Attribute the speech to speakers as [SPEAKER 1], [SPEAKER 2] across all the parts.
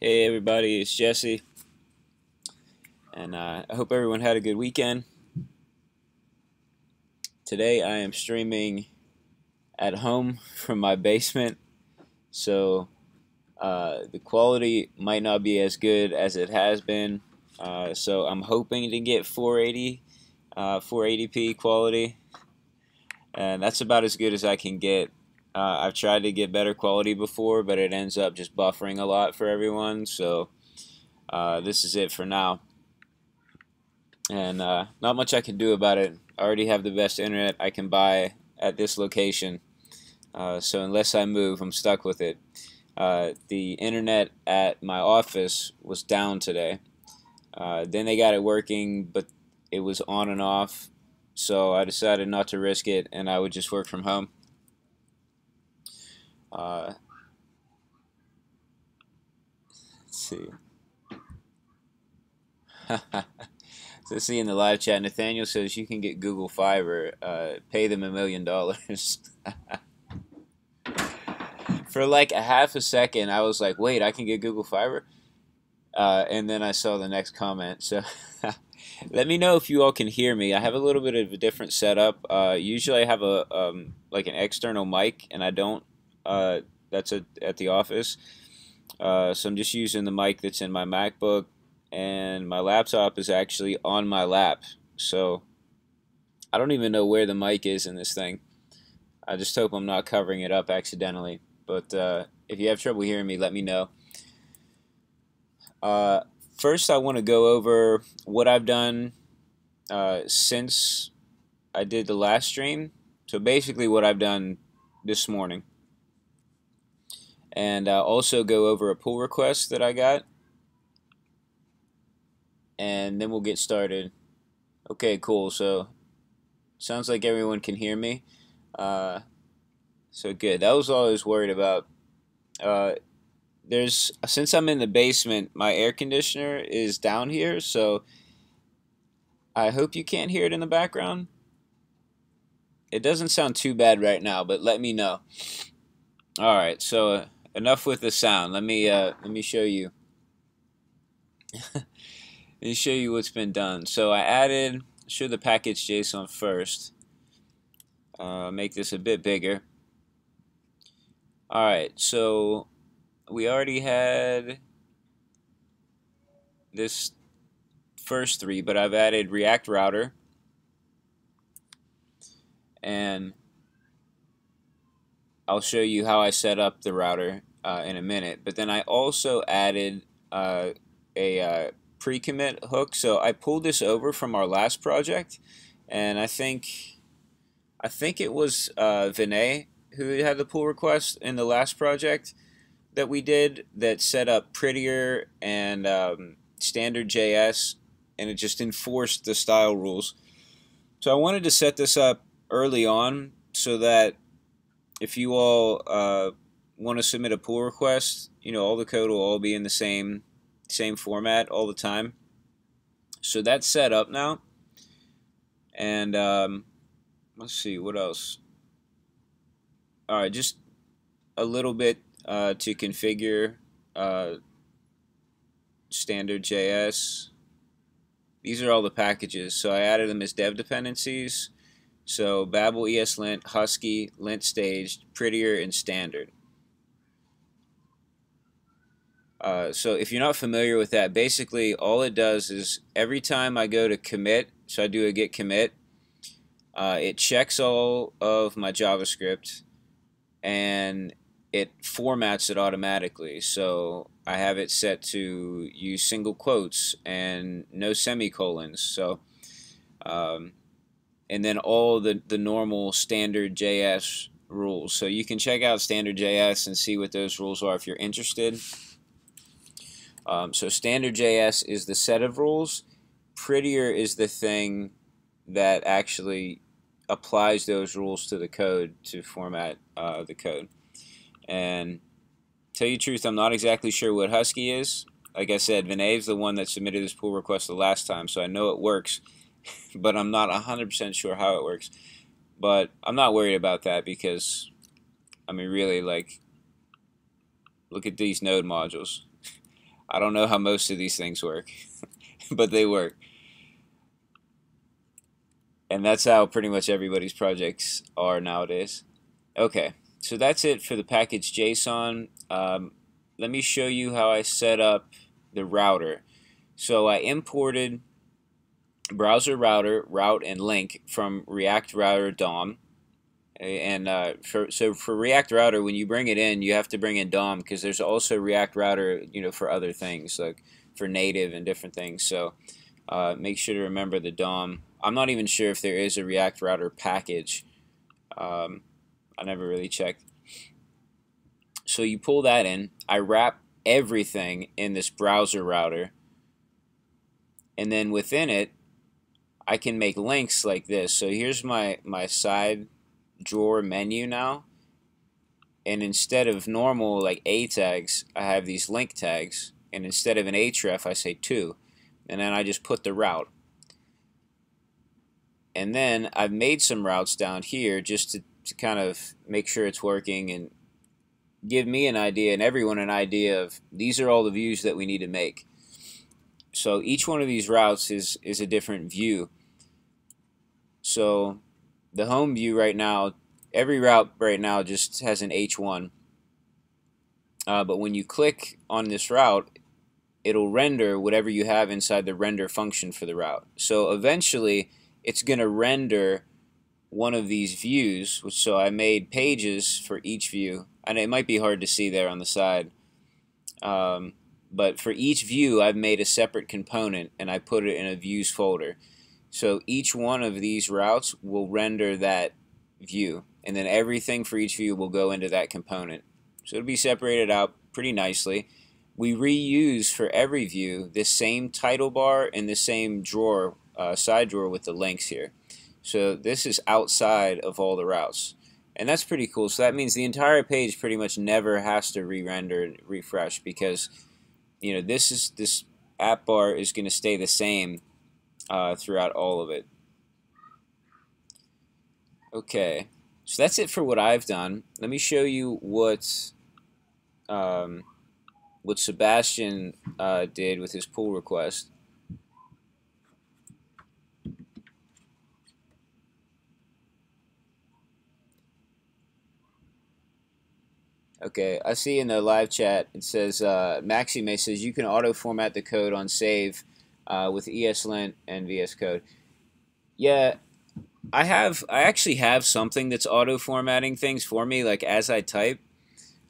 [SPEAKER 1] Hey everybody, it's Jesse, and uh, I hope everyone had a good weekend. Today I am streaming at home from my basement, so uh, the quality might not be as good as it has been. Uh, so I'm hoping to get 480, 480p uh, quality, and that's about as good as I can get uh, I've tried to get better quality before, but it ends up just buffering a lot for everyone. So uh, this is it for now. And uh, not much I can do about it. I already have the best internet I can buy at this location. Uh, so unless I move, I'm stuck with it. Uh, the internet at my office was down today. Uh, then they got it working, but it was on and off. So I decided not to risk it, and I would just work from home. Uh, let's see. so see in the live chat, Nathaniel says you can get Google Fiber. Uh, pay them a million dollars. For like a half a second, I was like, "Wait, I can get Google Fiber," uh, and then I saw the next comment. So. Let me know if you all can hear me. I have a little bit of a different setup. Uh, usually I have a um, like an external mic, and I don't uh, that's a, at the office. Uh, so I'm just using the mic that's in my MacBook, and my laptop is actually on my lap. So I don't even know where the mic is in this thing. I just hope I'm not covering it up accidentally. But uh, if you have trouble hearing me, let me know. Uh, first, I want to go over what I've done uh, since I did the last stream. So basically, what I've done this morning and uh, also go over a pull request that I got. And then we'll get started. Okay cool. So sounds like everyone can hear me. Uh, so good. That was all I was worried about. Uh, there's since I'm in the basement my air conditioner is down here so I hope you can't hear it in the background. It doesn't sound too bad right now but let me know. Alright so uh, enough with the sound. Let me uh, let me show you. let me show you what's been done. So I added show the package JSON first. Uh, make this a bit bigger. Alright, so we already had this first three, but I've added React Router and I'll show you how I set up the router uh, in a minute. But then I also added uh, a uh, pre-commit hook. So I pulled this over from our last project, and I think I think it was uh, Vinay who had the pull request in the last project that we did that set up prettier and um, standard JS, and it just enforced the style rules. So I wanted to set this up early on so that if you all uh, want to submit a pull request, you know, all the code will all be in the same same format all the time. So that's set up now. And um, let's see what else. All right, just a little bit uh, to configure uh, standard JS. These are all the packages. So I added them as dev dependencies. So Babel, ESLint, Husky, Lint Staged, Prettier, and Standard. Uh, so if you're not familiar with that, basically all it does is every time I go to commit, so I do a git commit, uh, it checks all of my JavaScript and it formats it automatically. So I have it set to use single quotes and no semicolons. So um, and then all the, the normal standard JS rules. So you can check out standard JS and see what those rules are if you're interested. Um, so standard JS is the set of rules. Prettier is the thing that actually applies those rules to the code to format uh, the code. And tell you the truth, I'm not exactly sure what Husky is. Like I said, Vinay is the one that submitted this pull request the last time, so I know it works. but I'm not 100% sure how it works. But I'm not worried about that because, I mean, really, like, look at these node modules. I don't know how most of these things work, but they work. And that's how pretty much everybody's projects are nowadays. Okay, so that's it for the package JSON. Um, let me show you how I set up the router. So I imported browser router, route, and link from React Router DOM. And uh, for, so for React Router, when you bring it in, you have to bring in DOM because there's also React Router, you know, for other things like for native and different things. So uh, make sure to remember the DOM. I'm not even sure if there is a React Router package. Um, I never really checked. So you pull that in. I wrap everything in this browser router. And then within it, I can make links like this. So here's my, my side drawer menu now. And instead of normal like A tags, I have these link tags. And instead of an href, I say to. And then I just put the route. And then I've made some routes down here just to, to kind of make sure it's working and give me an idea and everyone an idea of these are all the views that we need to make. So each one of these routes is, is a different view. So the home view right now, every route right now just has an H1. Uh, but when you click on this route, it'll render whatever you have inside the render function for the route. So eventually, it's going to render one of these views. So I made pages for each view and it might be hard to see there on the side. Um, but for each view, I've made a separate component and I put it in a views folder. So each one of these routes will render that view, and then everything for each view will go into that component. So it'll be separated out pretty nicely. We reuse for every view this same title bar and the same drawer, uh, side drawer with the links here. So this is outside of all the routes. And that's pretty cool. So that means the entire page pretty much never has to re-render and refresh because you know this is this app bar is going to stay the same uh, throughout all of it. Okay, so that's it for what I've done. Let me show you what um, what Sebastian uh, did with his pull request. Okay, I see in the live chat it says uh, Maxime says you can auto format the code on save uh, with ESLint and VS Code. Yeah, I have. I actually have something that's auto formatting things for me, like as I type.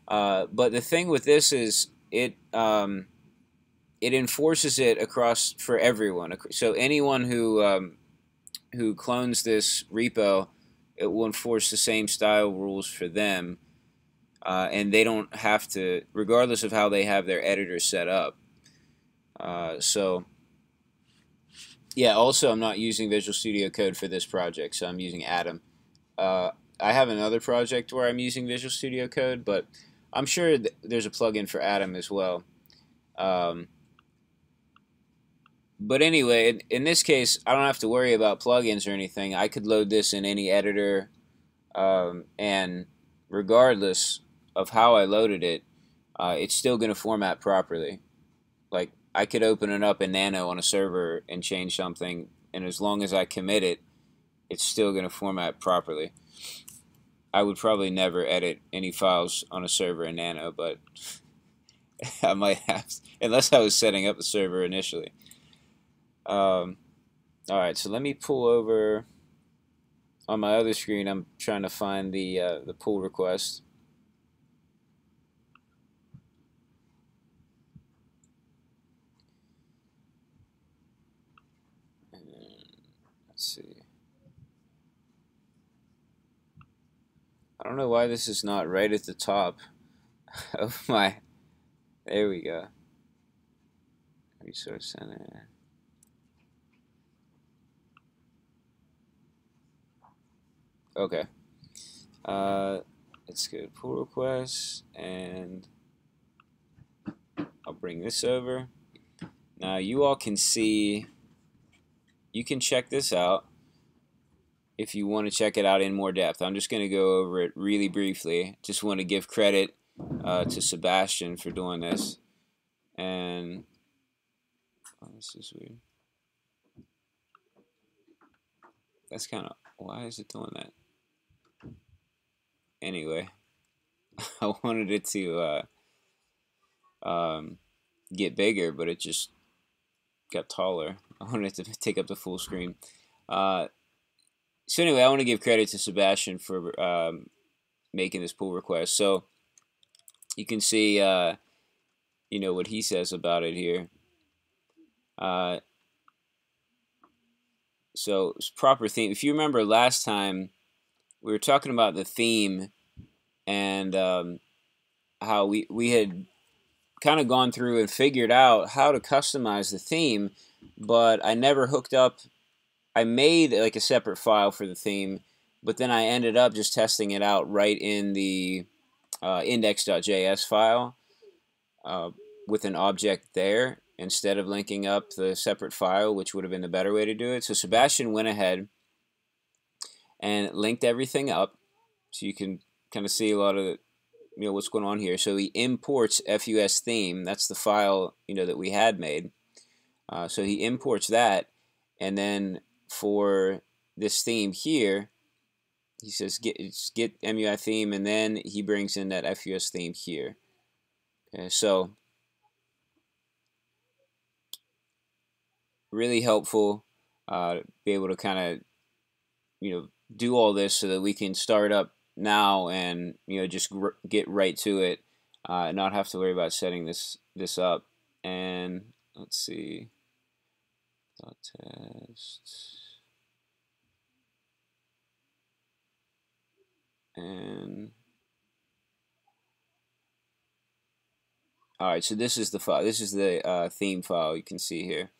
[SPEAKER 1] Uh, but the thing with this is it um, it enforces it across for everyone. So anyone who um, who clones this repo, it will enforce the same style rules for them uh, and they don't have to, regardless of how they have their editor set up. Uh, so, yeah, also I'm not using Visual Studio Code for this project, so I'm using Atom. Uh, I have another project where I'm using Visual Studio Code, but I'm sure th there's a plugin for Atom as well. Um, but anyway, in, in, this case, I don't have to worry about plugins or anything. I could load this in any editor, um, and regardless, of how I loaded it, uh, it's still going to format properly. I could open it up in Nano on a server and change something, and as long as I commit it, it's still going to format properly. I would probably never edit any files on a server in Nano, but I might have, unless I was setting up the server initially. Um, all right, so let me pull over. On my other screen, I'm trying to find the uh, the pull request. Let's see. I don't know why this is not right at the top of my. There we go. Resource Center. Okay. Uh, let's go to pull requests and I'll bring this over. Now you all can see you can check this out if you want to check it out in more depth. I'm just going to go over it really briefly. Just want to give credit uh, to Sebastian for doing this. and oh, this is weird. That's kind of why is it doing that? Anyway, I wanted it to uh, um, get bigger, but it just got taller. I wanted it to take up the full screen. Uh, so anyway, I want to give credit to Sebastian for um, making this pull request. So you can see, uh, you know, what he says about it here. Uh, so proper theme. If you remember last time, we were talking about the theme and um, how we we had kind of gone through and figured out how to customize the theme, but I never hooked up. I made like a separate file for the theme, but then I ended up just testing it out right in the uh, index.js file uh, with an object there instead of linking up the separate file, which would have been the better way to do it. So Sebastian went ahead and linked everything up so you can kind of see a lot of the, you know what's going on here. So he imports FUS theme. That's the file you know that we had made. Uh, so he imports that, and then for this theme here, he says get get MUI theme, and then he brings in that FUS theme here. Okay, so really helpful uh, be able to kind of you know do all this so that we can start up now and you know just get right to it uh, not have to worry about setting this this up. And let's see dot test. And all right so this is the file. This is the uh, theme file you can see here.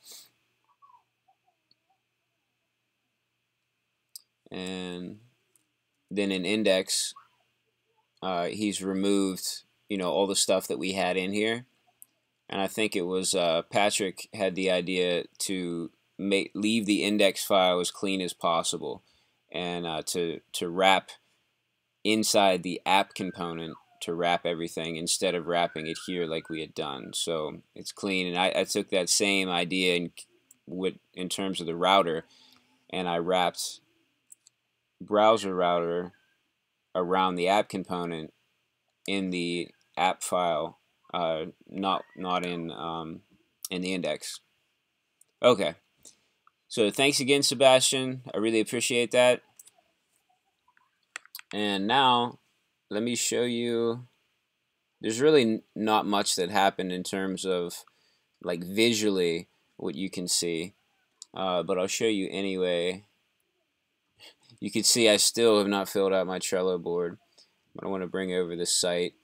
[SPEAKER 1] And then in index uh, he's removed you know all the stuff that we had in here and I think it was uh, Patrick had the idea to make leave the index file as clean as possible and uh, to to wrap inside the app component to wrap everything instead of wrapping it here like we had done. So it's clean and I, I took that same idea in, with, in terms of the router and I wrapped browser router around the app component in the app file, uh, not not in um, in the index. Okay, so thanks again, Sebastian. I really appreciate that. And now, let me show you. There's really not much that happened in terms of like visually what you can see, uh, but I'll show you anyway you can see I still have not filled out my Trello board. But I want to bring over this site.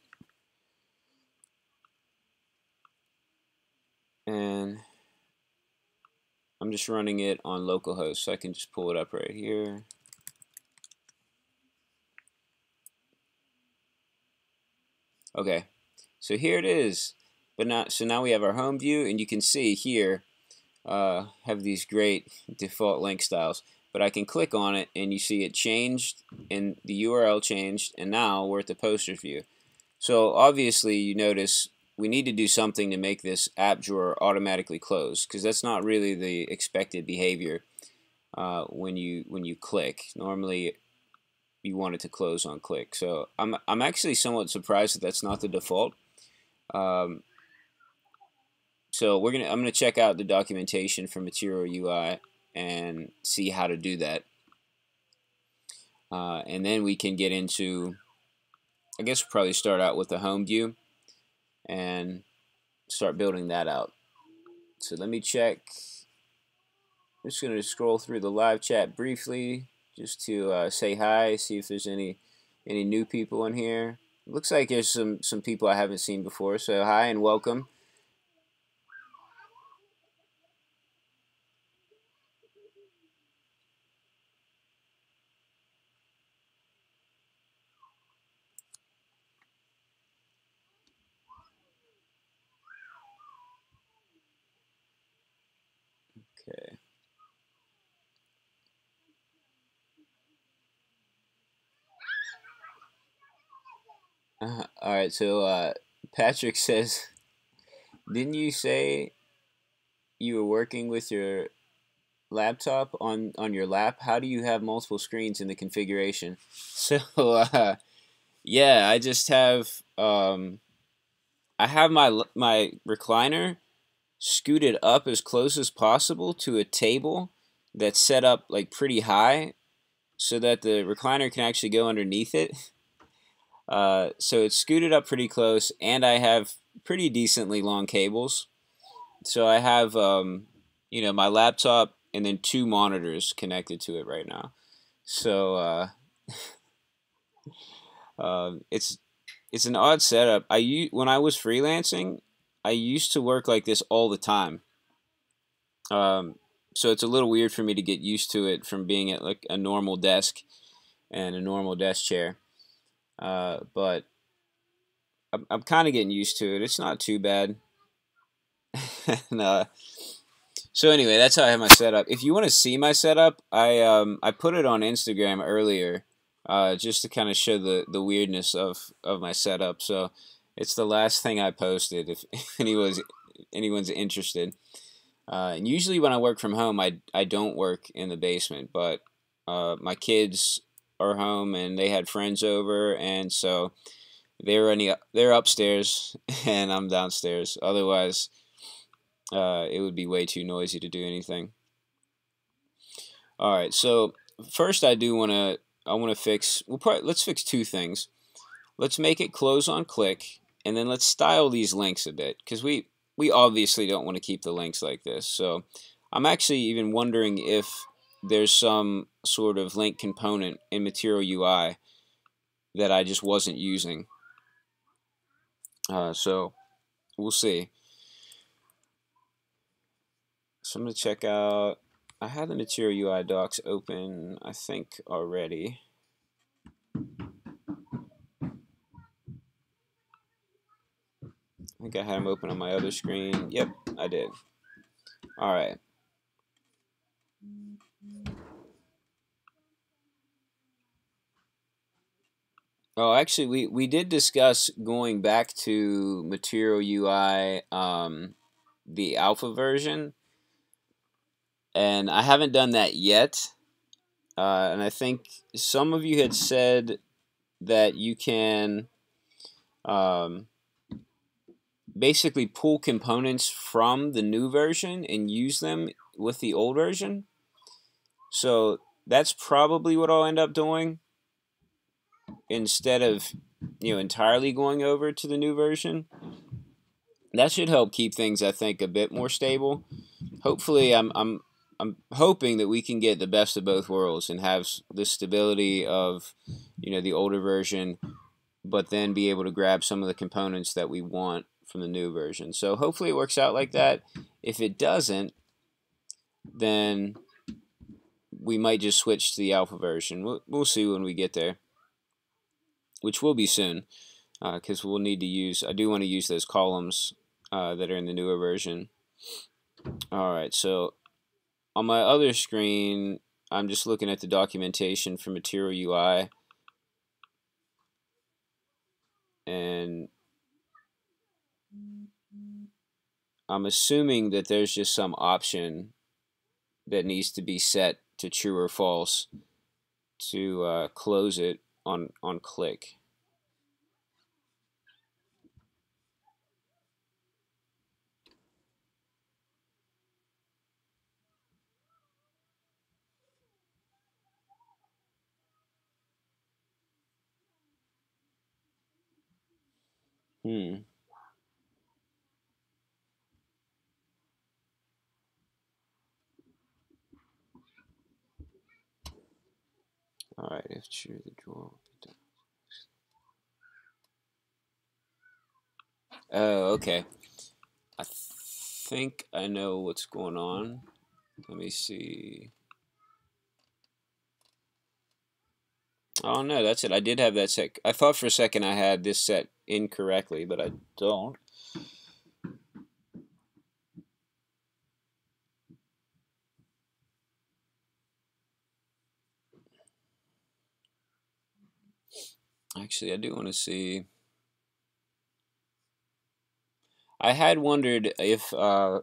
[SPEAKER 1] And I'm just running it on localhost, so I can just pull it up right here. Okay, so here it is. But now, so now we have our home view, and you can see here, uh, have these great default link styles but I can click on it and you see it changed and the URL changed and now we're at the poster view. So obviously you notice we need to do something to make this app drawer automatically close because that's not really the expected behavior uh, when you when you click. Normally you want it to close on click. So I'm, I'm actually somewhat surprised that that's not the default. Um, so we're gonna I'm gonna check out the documentation for Material UI and see how to do that. Uh, and then we can get into, I guess we'll probably start out with the home view and start building that out. So let me check. I'm just going to scroll through the live chat briefly just to uh, say hi, see if there's any any new people in here. Looks like there's some, some people I haven't seen before, so hi and welcome. Okay. Uh, all right, so uh, Patrick says Didn't you say you were working with your laptop on on your lap? How do you have multiple screens in the configuration? So uh, yeah, I just have um, I have my my recliner scooted up as close as possible to a table that's set up like pretty high so that the recliner can actually go underneath it. Uh, so it's scooted up pretty close, and I have pretty decently long cables. So I have, um, you know, my laptop and then two monitors connected to it right now. So uh, uh, it's it's an odd setup. I when I was freelancing, I used to work like this all the time. Um, so it's a little weird for me to get used to it from being at like a normal desk and a normal desk chair. Uh, but I'm, I'm kind of getting used to it. It's not too bad. and, uh, so anyway, that's how I have my setup. If you want to see my setup, I um, I put it on Instagram earlier, uh, just to kind of show the the weirdness of of my setup. So it's the last thing I posted. If anyone's anyone's interested. Uh, and usually when I work from home, I, I don't work in the basement, but uh, my kids are home and they had friends over, and so they're running, they're upstairs and I'm downstairs. Otherwise, uh, it would be way too noisy to do anything. All right, so first I do want to I want to fix. We'll probably, let's fix two things. Let's make it close on click, and then let's style these links a bit because we we obviously don't want to keep the links like this. So I'm actually even wondering if there's some sort of link component in Material UI that I just wasn't using. Uh, so we'll see. So I'm going to check out, I had the Material UI docs open, I think, already. I think I had them open on my other screen. Yep, I did. All right. Oh, actually, we, we did discuss going back to Material UI, um, the alpha version, and I haven't done that yet. Uh, and I think some of you had said that you can um, basically pull components from the new version and use them with the old version. So that's probably what I'll end up doing instead of you know entirely going over to the new version. That should help keep things I think a bit more stable. Hopefully I'm I'm I'm hoping that we can get the best of both worlds and have the stability of you know the older version but then be able to grab some of the components that we want from the new version. So hopefully it works out like that. If it doesn't, then we might just switch to the alpha version. We'll, we'll see when we get there, which will be soon, because uh, we'll need to use, I do want to use those columns uh, that are in the newer version. Alright, so on my other screen, I'm just looking at the documentation for Material UI. And I'm assuming that there's just some option that needs to be set to true or false to uh, close it on on click. Hmm. Alright, if true, the drawer will be done. Oh, okay. I think I know what's going on. Let me see. Oh no, that's it. I did have that set. I thought for a second I had this set incorrectly, but I don't. Actually, I do want to see. I had wondered if uh,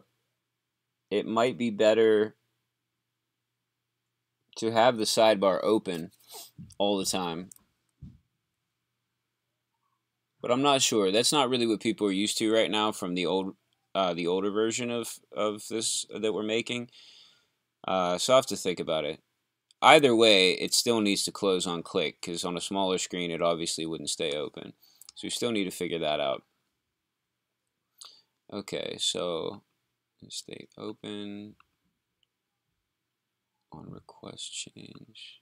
[SPEAKER 1] it might be better to have the sidebar open all the time. But I'm not sure. That's not really what people are used to right now from the old, uh, the older version of of this that we're making. Uh, so I have to think about it. Either way, it still needs to close on click because on a smaller screen, it obviously wouldn't stay open. So we still need to figure that out. Okay, so stay open on request change.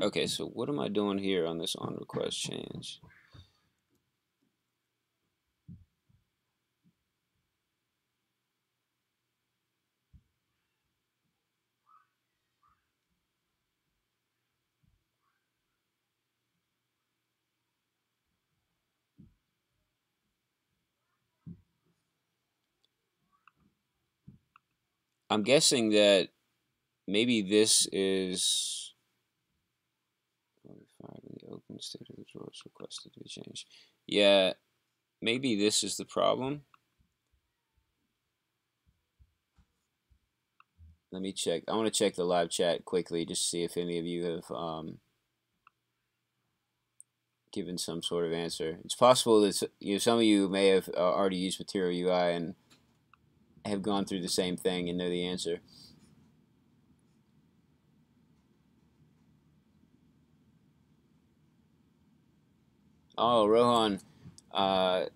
[SPEAKER 1] Okay, so what am I doing here on this on request change? I'm guessing that maybe this is the open state of the drawers requested to be changed. Yeah, maybe this is the problem. Let me check. I want to check the live chat quickly just to see if any of you have um, given some sort of answer. It's possible that you know, some of you may have uh, already used Material UI and have gone through the same thing and know the answer. Oh, Rohan. Uh,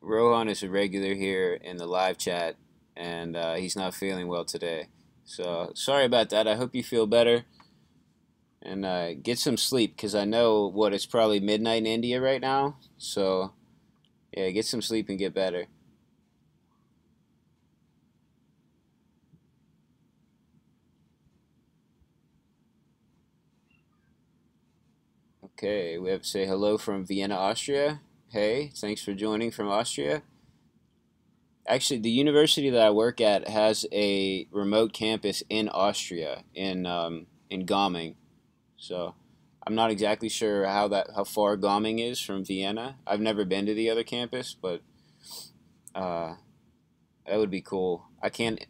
[SPEAKER 1] Rohan is a regular here in the live chat, and uh, he's not feeling well today. So sorry about that. I hope you feel better. And uh, get some sleep, because I know what it's probably midnight in India right now. So yeah, get some sleep and get better. Okay, we have to say hello from Vienna, Austria. Hey, thanks for joining from Austria. Actually, the university that I work at has a remote campus in Austria, in um, in Gaming. So, I'm not exactly sure how that how far Gaming is from Vienna. I've never been to the other campus, but uh, that would be cool. I can't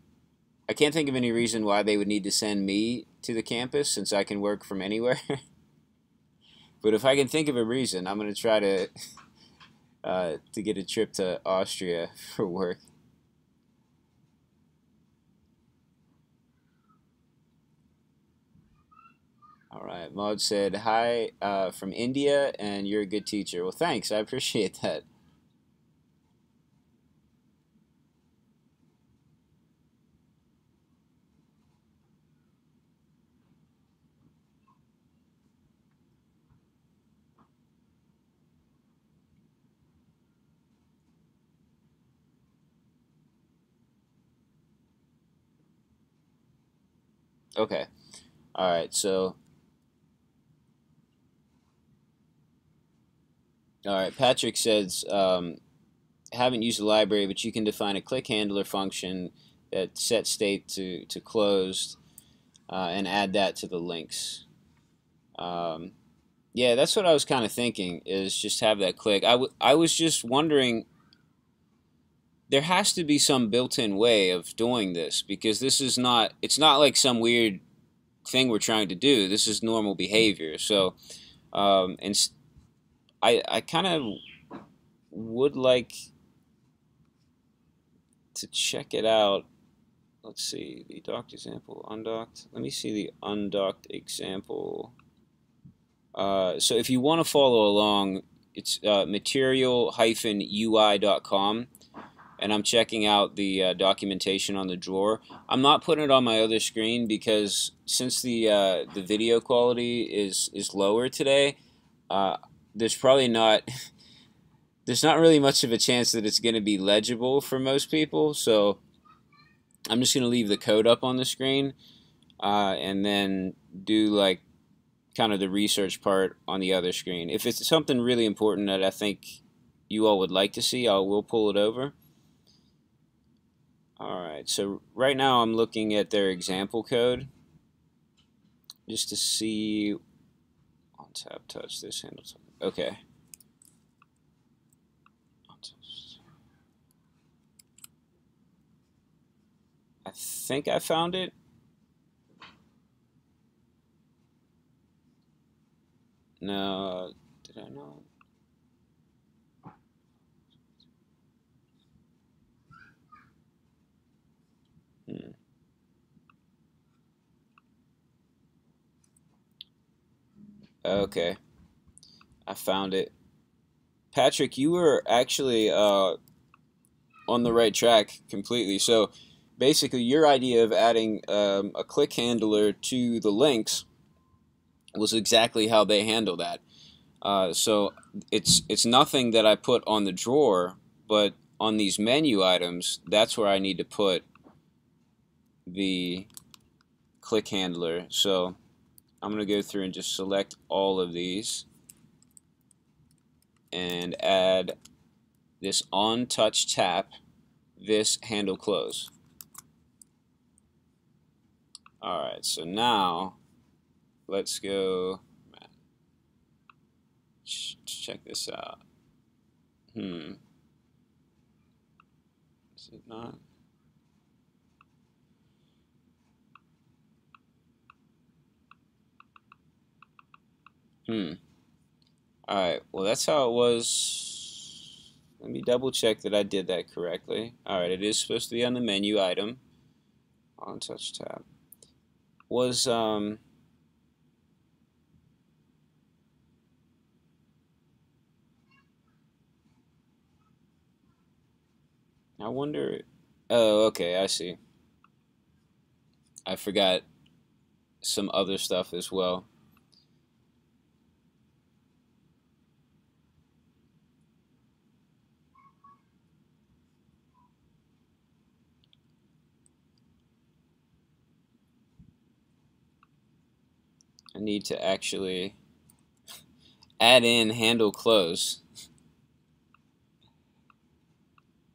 [SPEAKER 1] I can't think of any reason why they would need to send me to the campus since I can work from anywhere. But if I can think of a reason, I'm going to try to uh, to get a trip to Austria for work. All right, Maud said, hi uh, from India, and you're a good teacher. Well, thanks. I appreciate that. Okay. All right. So. All right. Patrick says, um, haven't used the library, but you can define a click handler function that sets state to, to closed uh, and add that to the links. Um, yeah, that's what I was kind of thinking is just have that click. I, I was just wondering there has to be some built-in way of doing this because this is not it's not like some weird thing we're trying to do. This is normal behavior. So um, and I, I kind of would like to check it out. Let's see the docked example undocked. Let me see the undocked example. Uh, so if you want to follow along it's uh, material-ui.com and I'm checking out the uh, documentation on the drawer. I'm not putting it on my other screen because since the uh, the video quality is is lower today, uh, there's probably not there's not really much of a chance that it's going to be legible for most people. So I'm just going to leave the code up on the screen uh, and then do like kind of the research part on the other screen. If it's something really important that I think you all would like to see, I will pull it over. All right, so right now I'm looking at their example code just to see on tap touch this handle. Okay. I think I found it. No, did I not? Okay. I found it. Patrick, you were actually uh, on the right track completely. So basically, your idea of adding um, a click handler to the links was exactly how they handle that. Uh, so it's it's nothing that I put on the drawer, but on these menu items, that's where I need to put the click handler. So I'm going to go through and just select all of these and add this on touch tap this handle close. Alright, so now let's go check this out. Hmm. Is it not? Hmm. Alright, well that's how it was. Let me double check that I did that correctly. Alright, it is supposed to be on the menu item. On touch tap. Was, um... I wonder... Oh, okay, I see. I forgot some other stuff as well. I need to actually add in handle close.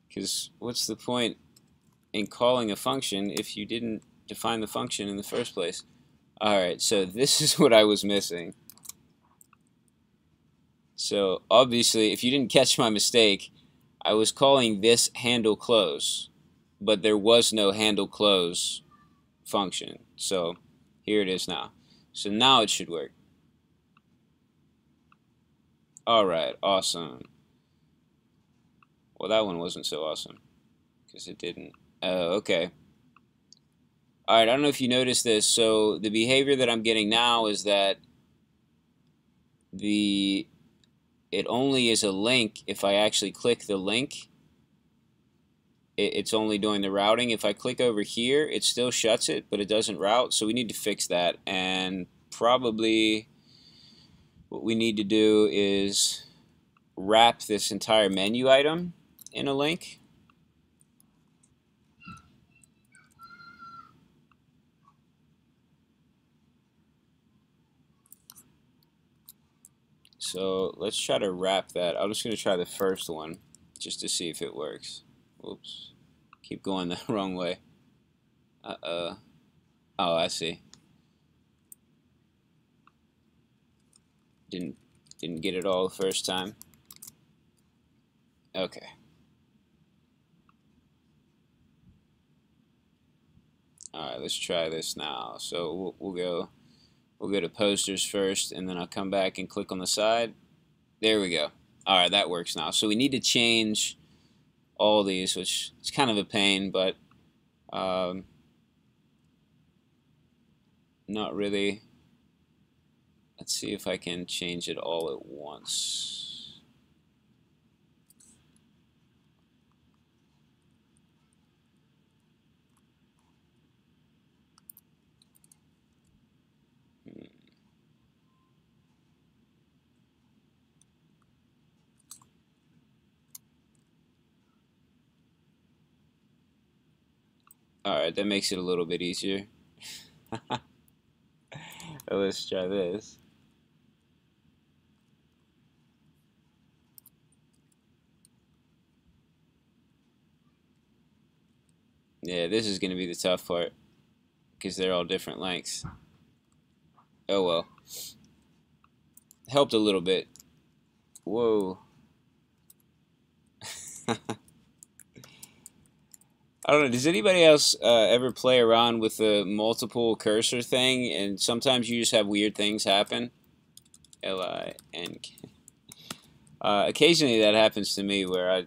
[SPEAKER 1] Because what's the point in calling a function if you didn't define the function in the first place? Alright, so this is what I was missing. So obviously, if you didn't catch my mistake, I was calling this handle close, but there was no handle close function. So here it is now. So now it should work. Alright, awesome. Well, that one wasn't so awesome. Because it didn't. Oh, okay. Alright, I don't know if you noticed this. So the behavior that I'm getting now is that the it only is a link if I actually click the link it's only doing the routing. If I click over here, it still shuts it, but it doesn't route. So we need to fix that. And probably what we need to do is wrap this entire menu item in a link. So let's try to wrap that. I'm just going to try the first one just to see if it works. Oops. Keep going the wrong way. Uh-oh. Oh, I see. Didn't didn't get it all the first time. Okay. Alright, let's try this now. So we'll, we'll go we'll go to posters first and then I'll come back and click on the side. There we go. Alright, that works now. So we need to change all these, which is kind of a pain, but um, not really. Let's see if I can change it all at once. Hmm. Alright, that makes it a little bit easier. Let's try this. Yeah, this is going to be the tough part because they're all different lengths. Oh well. Helped a little bit. Whoa. I don't know. Does anybody else uh, ever play around with the multiple cursor thing, and sometimes you just have weird things happen? L I N K. Uh, occasionally that happens to me where I,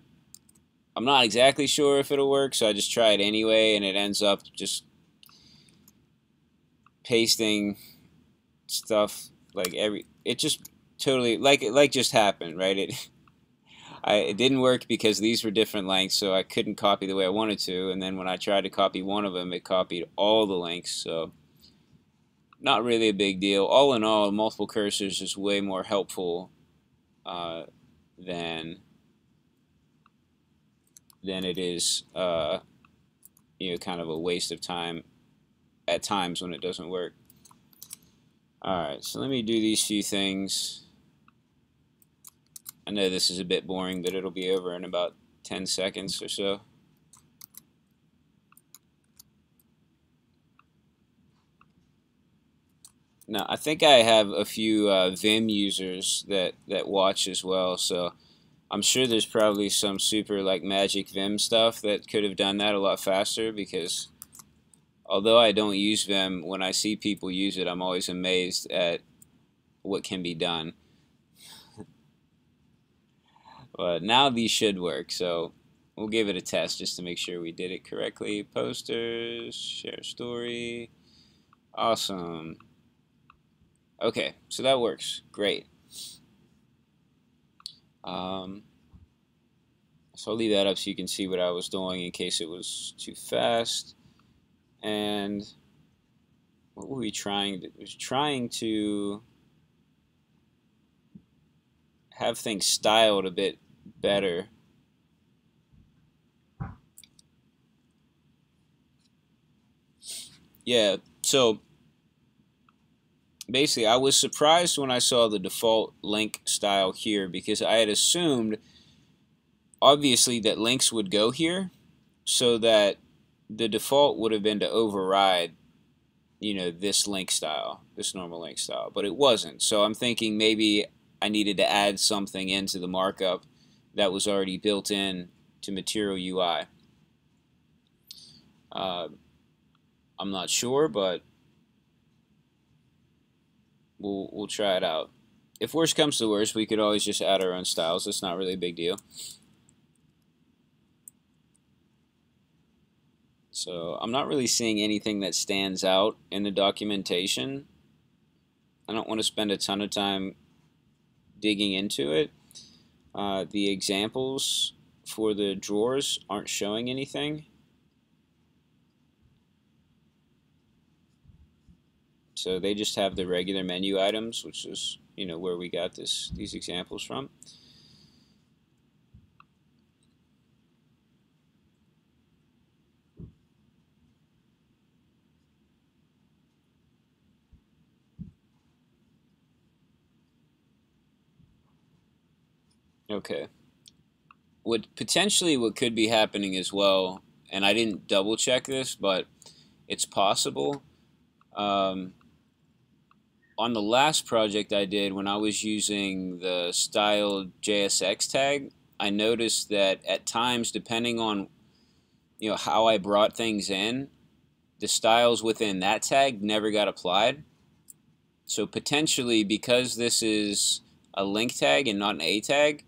[SPEAKER 1] I'm not exactly sure if it'll work, so I just try it anyway, and it ends up just pasting stuff like every. It just totally like it like just happened, right? It I, it didn't work because these were different lengths, so I couldn't copy the way I wanted to. And then when I tried to copy one of them, it copied all the links. So not really a big deal. All in all, multiple cursors is way more helpful uh, than than it is, uh, you know, kind of a waste of time at times when it doesn't work. Alright, so let me do these few things. I know this is a bit boring, but it'll be over in about 10 seconds or so. Now, I think I have a few uh, Vim users that, that watch as well, so I'm sure there's probably some super like magic Vim stuff that could have done that a lot faster because although I don't use Vim, when I see people use it, I'm always amazed at what can be done. But now these should work, so we'll give it a test just to make sure we did it correctly. Posters, share story. Awesome. Okay, so that works. Great. Um, so I'll leave that up so you can see what I was doing in case it was too fast. And what were we trying to, was trying to have things styled a bit better. Yeah, so basically I was surprised when I saw the default link style here because I had assumed obviously that links would go here so that the default would have been to override you know this link style this normal link style but it wasn't so I'm thinking maybe I needed to add something into the markup that was already built in to Material UI. Uh, I'm not sure, but we'll, we'll try it out. If worst comes to worst, we could always just add our own styles. It's not really a big deal. So I'm not really seeing anything that stands out in the documentation. I don't want to spend a ton of time digging into it. Uh, the examples for the drawers aren't showing anything. So they just have the regular menu items, which is you know where we got this these examples from. Okay. What potentially what could be happening as well, and I didn't double check this, but it's possible. Um, on the last project I did, when I was using the style JSX tag, I noticed that at times, depending on you know how I brought things in, the styles within that tag never got applied. So potentially, because this is a link tag and not an A tag,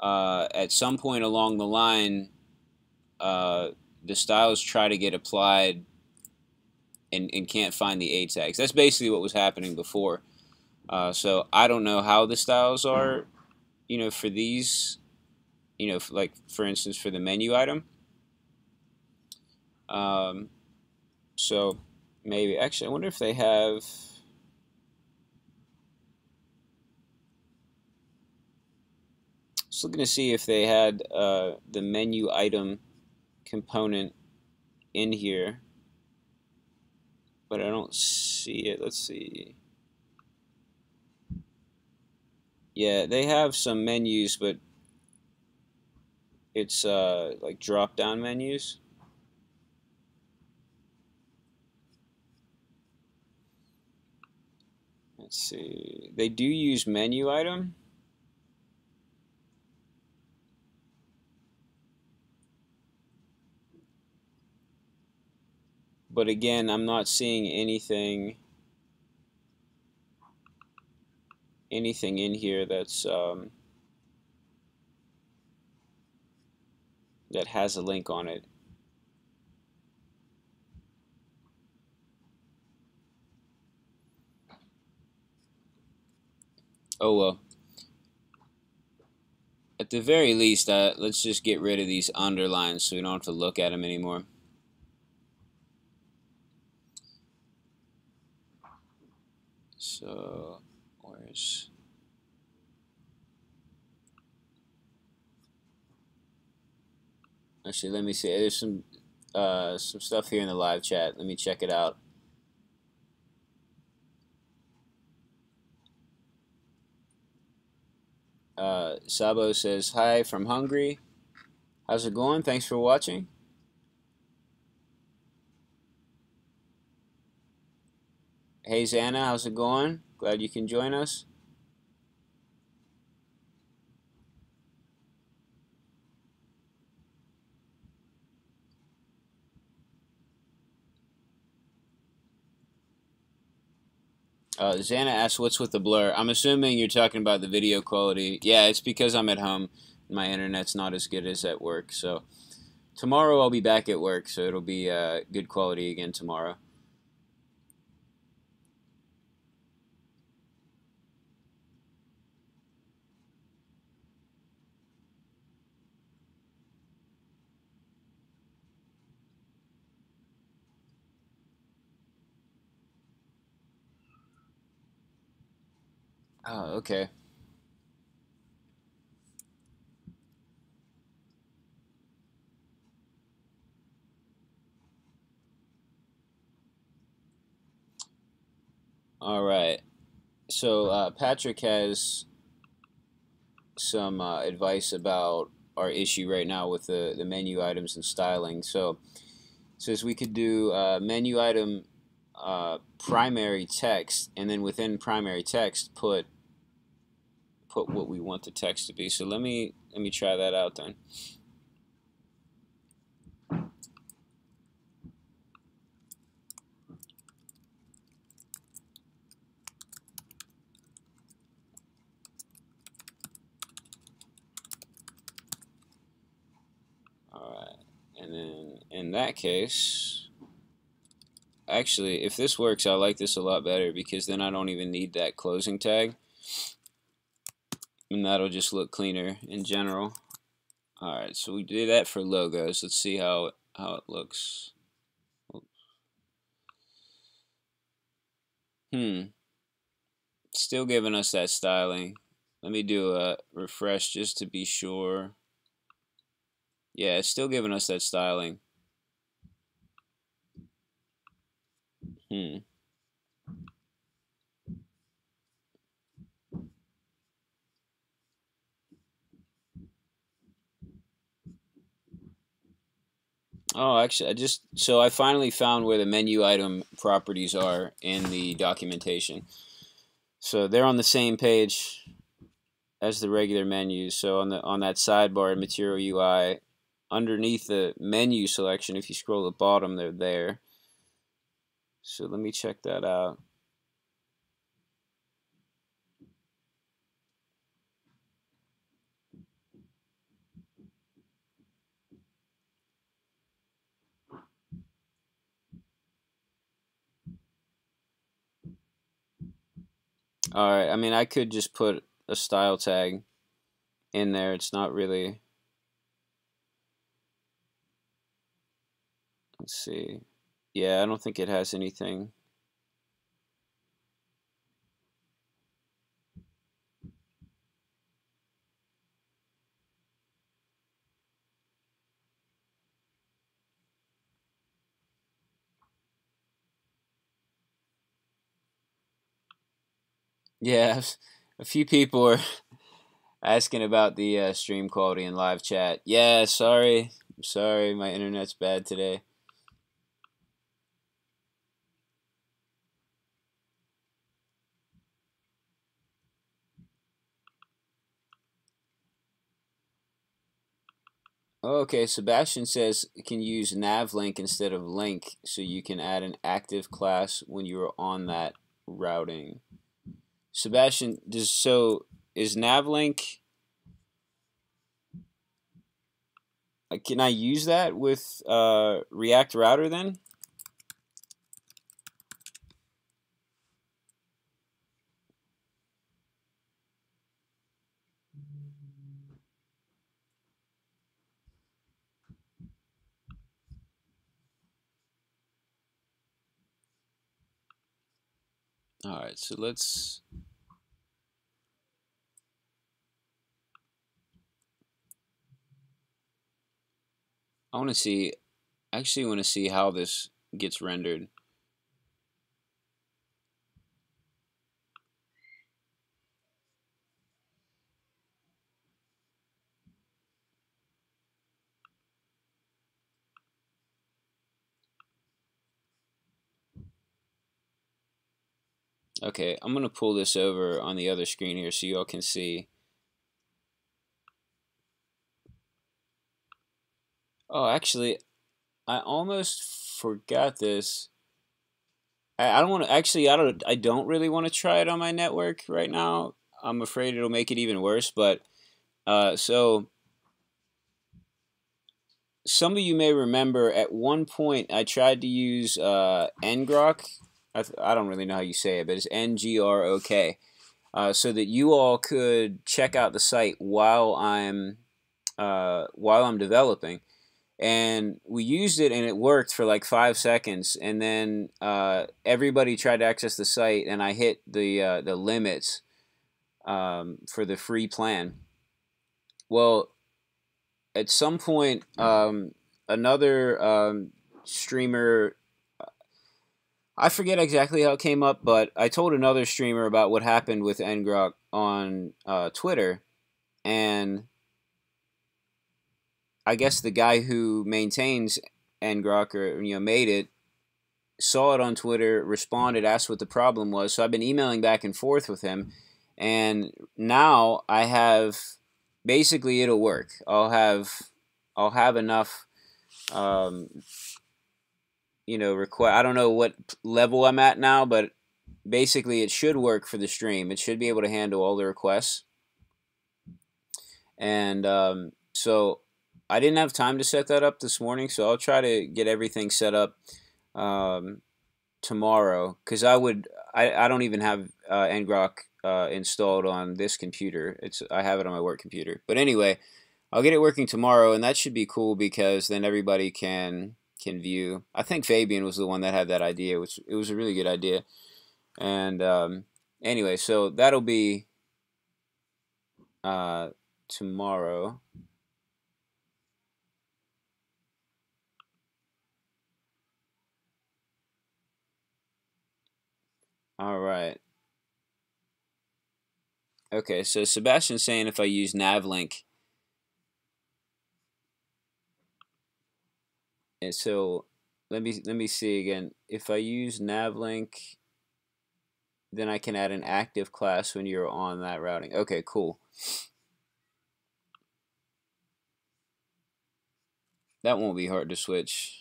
[SPEAKER 1] uh, at some point along the line, uh, the styles try to get applied and, and can't find the A tags. That's basically what was happening before. Uh, so I don't know how the styles are, you know, for these, you know, like for instance for the menu item. Um, so maybe actually I wonder if they have Looking to see if they had uh, the menu item component in here. But I don't see it. Let's see. Yeah, they have some menus, but it's uh, like drop-down menus. Let's see. They do use menu item. But again, I'm not seeing anything anything in here that's um, that has a link on it. Oh well. At the very least, uh, let's just get rid of these underlines so we don't have to look at them anymore. So, where's... Actually, let me see. There's some uh, some stuff here in the live chat. Let me check it out. Uh, Sabo says, Hi from Hungary. How's it going? Thanks for watching. Hey, Xana, how's it going? Glad you can join us. Uh, Xana asks, "What's with the blur?" I'm assuming you're talking about the video quality. Yeah, it's because I'm at home. My internet's not as good as at work. So tomorrow I'll be back at work, so it'll be uh, good quality again tomorrow. Oh, okay. All right. So uh, Patrick has some uh, advice about our issue right now with the, the menu items and styling. So says we could do uh, menu item uh, primary text, and then within primary text put put what we want the text to be. So let me let me try that out then. Alright, and then in that case, actually, if this works, I like this a lot better because then I don't even need that closing tag. And that'll just look cleaner in general. Alright, so we did that for logos. Let's see how how it looks. Hmm. Still giving us that styling. Let me do a refresh just to be sure. Yeah, it's still giving us that styling. Hmm. Oh, actually, I just so I finally found where the menu item properties are in the documentation. So they're on the same page as the regular menus. So on the on that sidebar in Material UI, underneath the menu selection, if you scroll the bottom, they're there. So let me check that out. Alright, I mean, I could just put a style tag in there. It's not really... Let's see. Yeah, I don't think it has anything. Yeah, a few people are asking about the uh, stream quality in live chat. Yeah, sorry. I'm sorry, my internet's bad today. Okay, Sebastian says you can use navlink instead of link, so you can add an active class when you are on that routing. Sebastian, does so is navlink? Uh, can I use that with uh, React Router then? All right, so let's I want to see I actually want to see how this gets rendered. Okay, I'm going to pull this over on the other screen here so you all can see. Oh, actually, I almost forgot this. I, I don't want to actually. I don't. I don't really want to try it on my network right now. I'm afraid it'll make it even worse. But uh, so some of you may remember at one point I tried to use uh, ngrok I, I don't really know how you say it, but it's N G R O K, uh, so that you all could check out the site while I'm uh, while I'm developing. And we used it, and it worked for like five seconds, and then uh, everybody tried to access the site, and I hit the uh, the limits um, for the free plan. Well, at some point, um, another um, streamer I forget exactly how it came up, but I told another streamer about what happened with ngrok on uh, Twitter, and I guess the guy who maintains ngrok or you know made it saw it on Twitter, responded, asked what the problem was. So I've been emailing back and forth with him, and now I have basically it'll work. I'll have I'll have enough um, you know, request. I don't know what level I'm at now, but basically it should work for the stream. It should be able to handle all the requests. And um, so I didn't have time to set that up this morning, so I'll try to get everything set up um, tomorrow because I would I, I don't even have uh, ngrok uh, installed on this computer. It's I have it on my work computer. But anyway, I'll get it working tomorrow, and that should be cool because then everybody can can view. I think Fabian was the one that had that idea, which it was a really good idea. And um, anyway, so that'll be uh, tomorrow. All right. Okay, so Sebastian's saying if I use Navlink, and so let me let me see again. If I use navlink, then I can add an active class when you're on that routing. Okay, cool. That won't be hard to switch.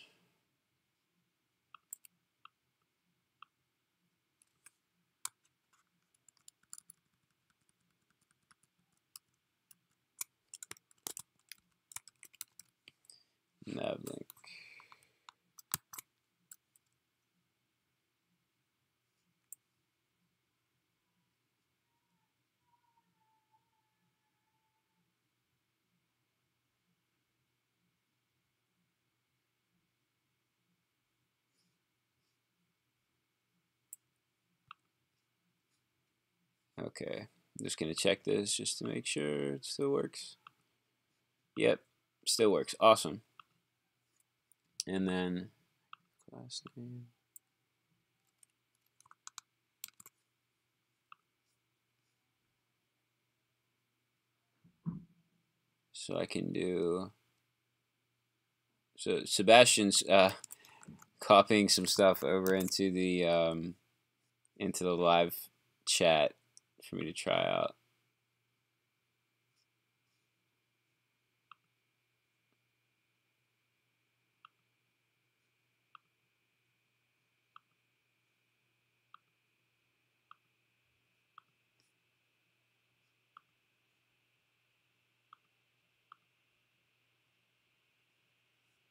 [SPEAKER 1] Navlink. Okay, I'm just going to check this just to make sure it still works. Yep, still works. Awesome. And then class name. So I can do, so Sebastian's uh, copying some stuff over into the, um, into the live chat for me to try out.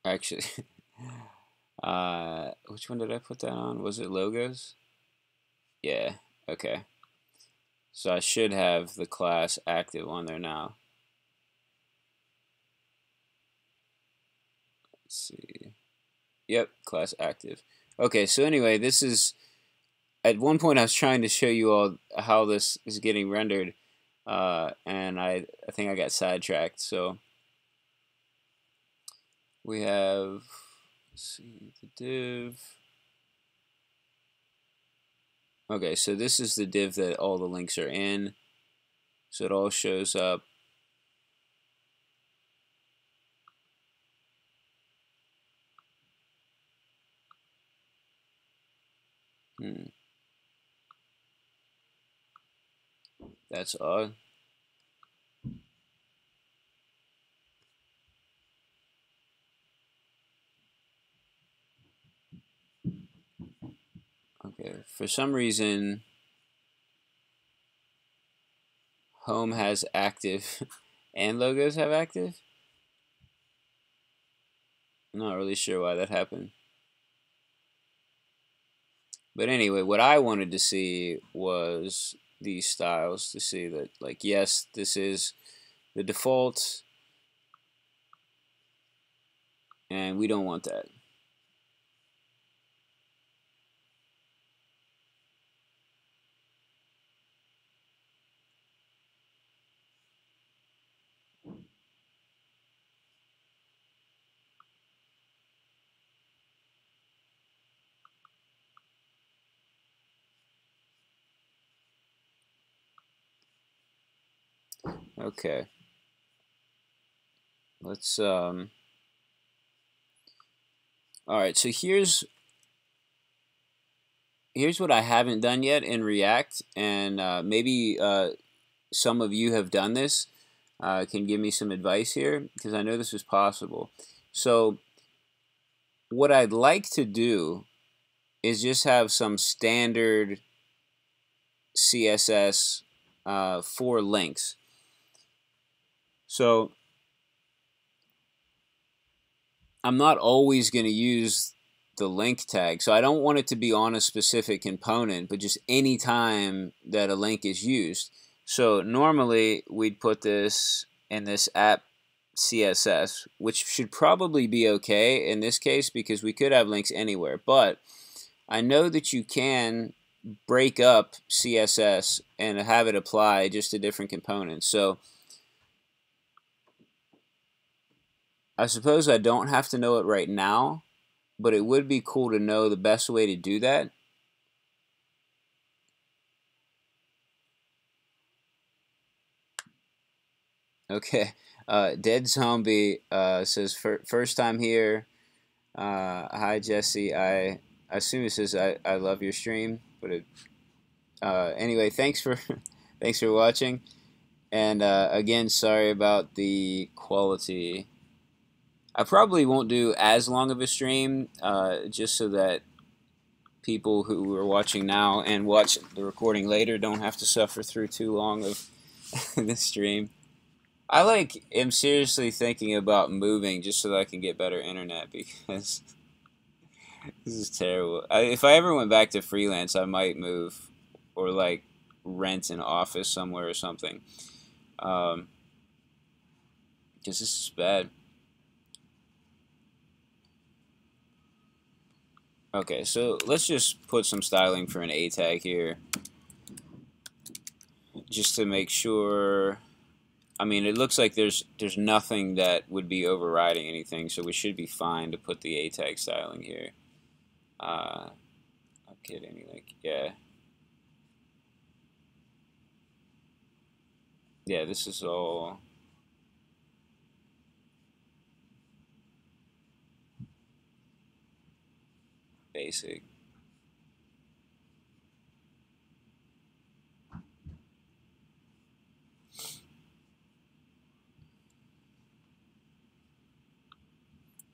[SPEAKER 1] Actually, uh, which one did I put that on? Was it logos? Yeah, okay. So I should have the class active on there now. Let's see. Yep, class active. Okay, so anyway, this is at one point I was trying to show you all how this is getting rendered, uh, and I I think I got sidetracked. So we have see the div. Okay, so this is the div that all the links are in. So it all shows up. Hmm. That's odd. Okay, for some reason, home has active and logos have active. I'm not really sure why that happened. But anyway, what I wanted to see was these styles to see that, like, yes, this is the default, and we don't want that. Okay. Let's, um, all right, so here's, here's what I haven't done yet in React, and uh, maybe uh, some of you have done this, uh, can give me some advice here, because I know this is possible. So what I'd like to do is just have some standard CSS uh, for links. So I'm not always going to use the link tag. So I don't want it to be on a specific component, but just any time that a link is used. So normally we'd put this in this app CSS, which should probably be okay in this case because we could have links anywhere. But I know that you can break up CSS and have it apply just to different components. So I suppose I don't have to know it right now, but it would be cool to know the best way to do that. Okay, uh, Dead Zombie uh, says, first time here. Uh, hi, Jesse. I, I assume it says, I, I love your stream. But it, uh, anyway, thanks for, thanks for watching. And uh, again, sorry about the quality. I probably won't do as long of a stream, uh, just so that people who are watching now and watch the recording later don't have to suffer through too long of this stream. I like am seriously thinking about moving just so that I can get better internet because this is terrible. I, if I ever went back to freelance, I might move or like rent an office somewhere or something. Um, because this is bad. Okay, so let's just put some styling for an A tag here. Just to make sure I mean it looks like there's there's nothing that would be overriding anything, so we should be fine to put the A tag styling here. Uh I'm kidding, like yeah. Yeah, this is all basic.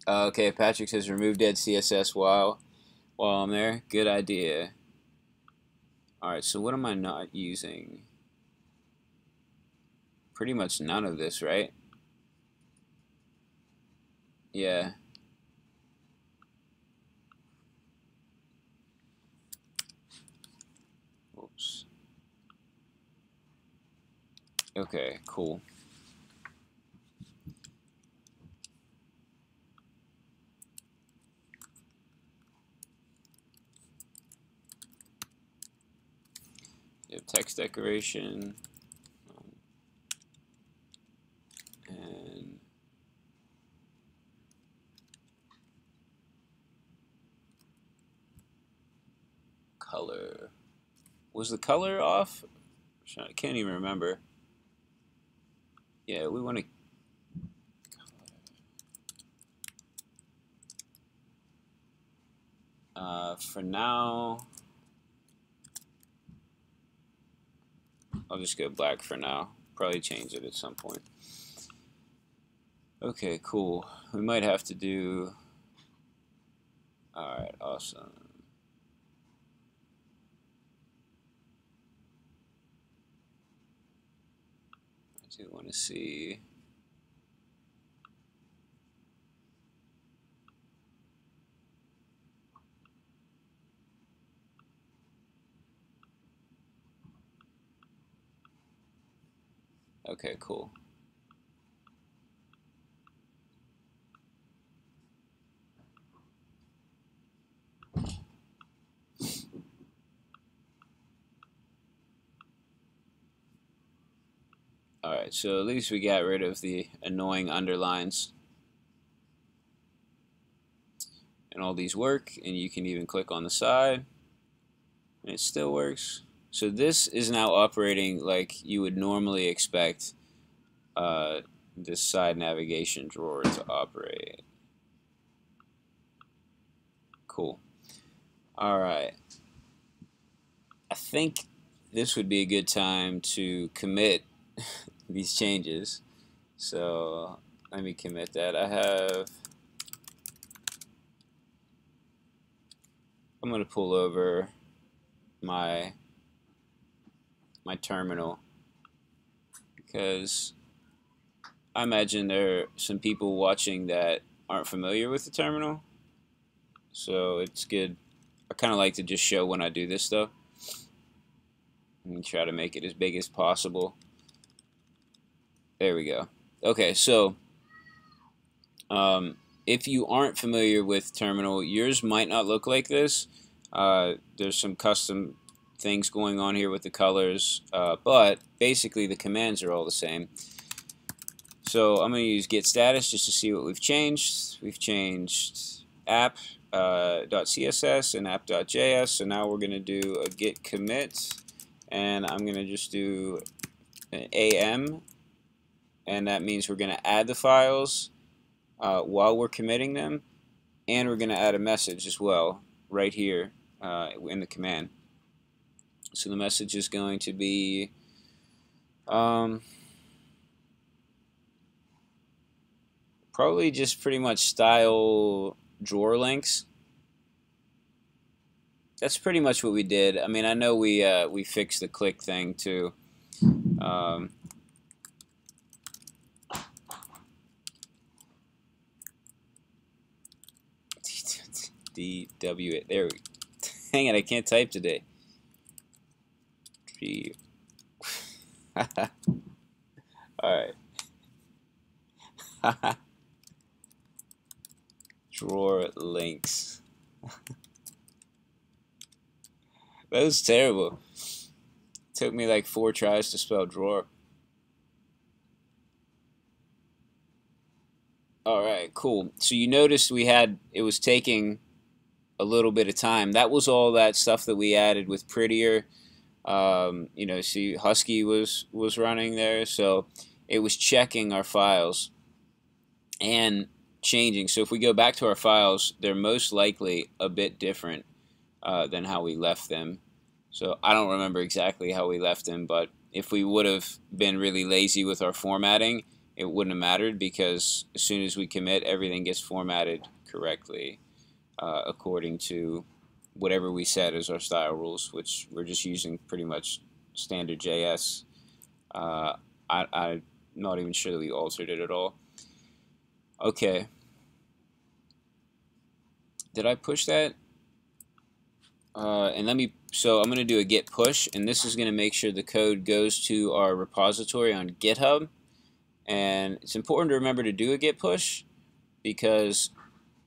[SPEAKER 1] Uh, okay, Patrick says remove dead CSS while while I'm there. Good idea. Alright, so what am I not using? Pretty much none of this, right? Yeah. Okay, cool. You have text decoration. and color. Was the color off? I can't even remember. Yeah, we want to Uh, for now, I'll just go black for now. Probably change it at some point. Okay, cool. We might have to do... Alright, awesome. I do you want to see... Okay, cool. Alright, so at least we got rid of the annoying underlines. And all these work, and you can even click on the side, and it still works. So this is now operating like you would normally expect uh, this side navigation drawer to operate. Cool. Alright. I think this would be a good time to commit these changes. So let me commit that. I have I'm going to pull over my my terminal. Because I imagine there are some people watching that aren't familiar with the terminal. So it's good. I kind of like to just show when I do this stuff. And try to make it as big as possible there we go okay so um, if you aren't familiar with terminal yours might not look like this uh, there's some custom things going on here with the colors, uh, but basically the commands are all the same. So I'm going to use git status just to see what we've changed. We've changed app.css uh, and app.js, so now we're going to do a git commit, and I'm going to just do an am, and that means we're going to add the files uh, while we're committing them, and we're going to add a message as well right here uh, in the command. So the message is going to be um, probably just pretty much style drawer links. That's pretty much what we did. I mean, I know we uh, we fixed the click thing too. Um, D W there we hang it I can't type today G. Alright. Drawer links. that was terrible. It took me like four tries to spell drawer. Alright, cool. So you noticed we had, it was taking a little bit of time. That was all that stuff that we added with Prettier um, you know, see Husky was was running there, so it was checking our files and changing. So if we go back to our files, they're most likely a bit different uh, than how we left them. So I don't remember exactly how we left them, but if we would have been really lazy with our formatting, it wouldn't have mattered because as soon as we commit, everything gets formatted correctly uh, according to whatever we set as our style rules, which we're just using pretty much standard JS. Uh, I, I'm not even sure that we altered it at all. Okay. Did I push that? uh, and let me, so I'm going to do a git push, and this is going to make sure the code goes to our repository on GitHub. And it's important to remember to do a git push because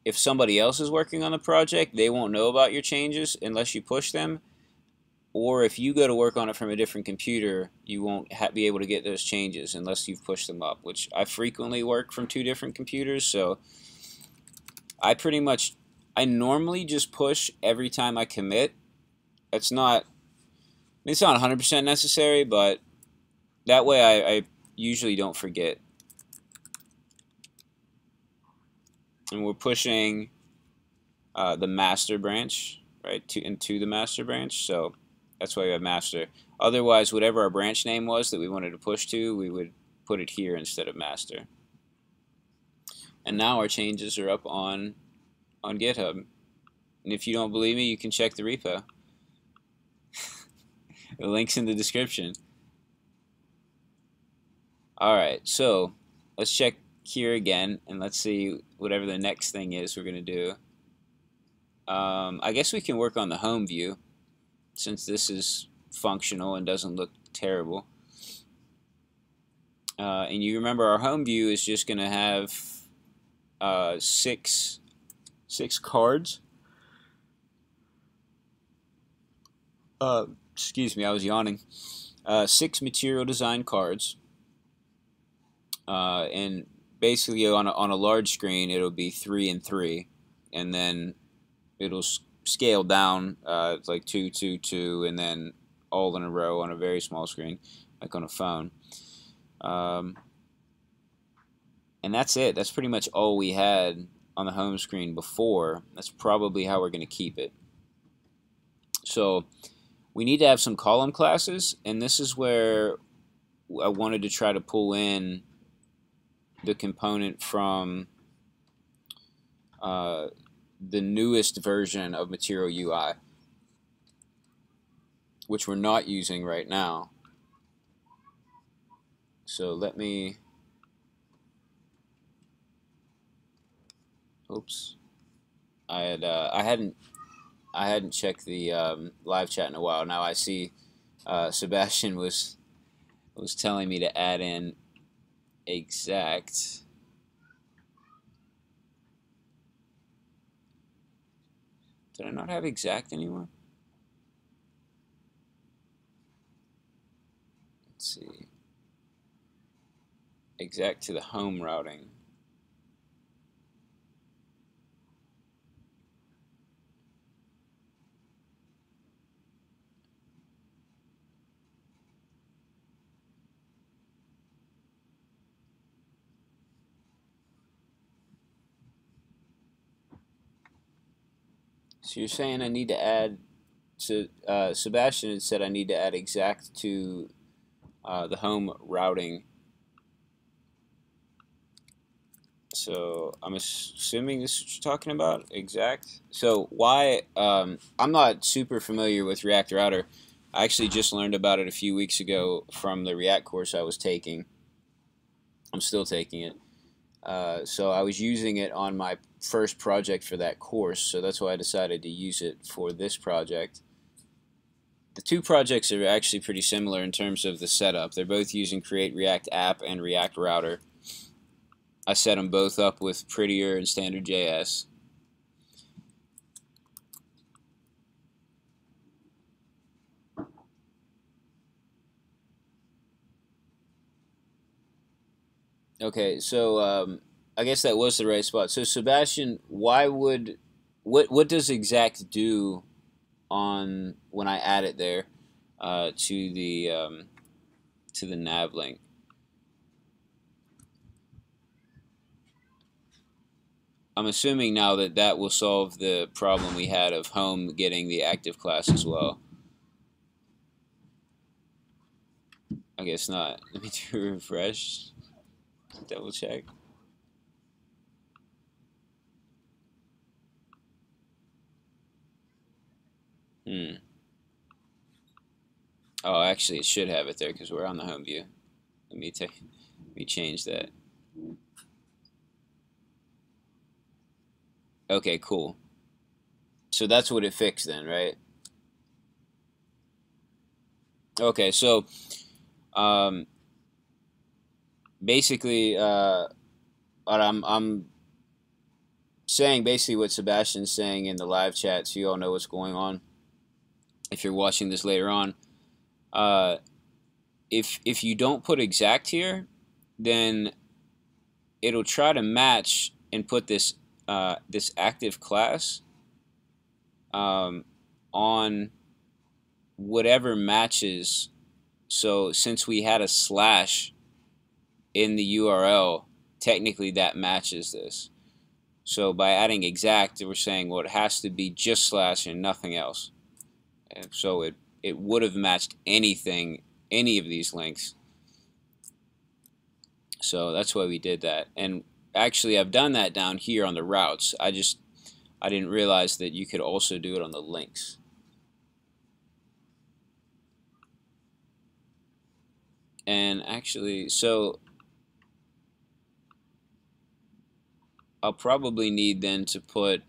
[SPEAKER 1] if somebody else is working on the project, they won't know about your changes unless you push them. Or if you go to work on it from a different computer, you won't be able to get those changes unless you've pushed them up, which I frequently work from two different computers, so I pretty much, I normally just push every time I commit. It's not, it's not 100% necessary, but that way I, I usually don't forget. And we're pushing uh, the master branch, right, to, into the master branch, so that's why we have master. Otherwise, whatever our branch name was that we wanted to push to, we would put it here instead of master. And now our changes are up on on GitHub. And if you don't believe me, you can check the repo. the link's in the description. Alright, so let's check here again and let's see whatever the next thing is we're going to do. Um, I guess we can work on the home view since this is functional and doesn't look terrible. Uh, and you remember our home view is just going to have uh, six six cards. Uh, excuse me, I was yawning. Uh, six material design cards. Uh, and basically on a, on a large screen it'll be three and three and then it'll scale down uh, like two two two and then all in a row on a very small screen like on a phone um, and that's it. That's pretty much all we had on the home screen before. That's probably how we're going to keep it. So we need to have some column classes, and this is where I wanted to try to pull in the component from uh, the newest version of Material UI, which we're not using right now. So let me Oops. I had uh, I hadn't I hadn't checked the um, live chat in a while. Now I see uh, Sebastian was was telling me to add in exact. Did I not have exact anymore? Let's see. Exact to the home routing. So you're saying I need to add, so uh, Sebastian had said I need to add exact to uh, the home routing. So I'm assuming this is what you're talking about, exact. So why, um, I'm not super familiar with React Router. I actually just learned about it a few weeks ago from the React course I was taking. I'm still taking it. Uh, so I was using it on my first project for that course, so that's why I decided to use it for this project. The two projects are actually pretty similar in terms of the setup. They're both using Create React App and React Router. I set them both up with Prettier and Standard JS. Okay, so um, I guess that was the right spot. So Sebastian, why would what what does exact do on when I add it there uh, to the um, to the nav link? I'm assuming now that that will solve the problem we had of home getting the active class as well. I guess not. Let me do refresh. Double check. Hmm. Oh, actually, it should have it there because we're on the home view. Let me take. Let me change that. Okay, cool. So that's what it fixed then, right? Okay, so um, basically, uh, I'm I'm saying basically what Sebastian's saying in the live chat, so you all know what's going on. If you're watching this later on, uh, if if you don't put exact here, then it'll try to match and put this uh, this active class um, on whatever matches. So since we had a slash in the URL, technically that matches this. So by adding exact, we're saying well it has to be just slash and nothing else. And so it it would have matched anything, any of these links. So that's why we did that. And actually, I've done that down here on the routes. I just I didn't realize that you could also do it on the links. And actually, so I'll probably need then to put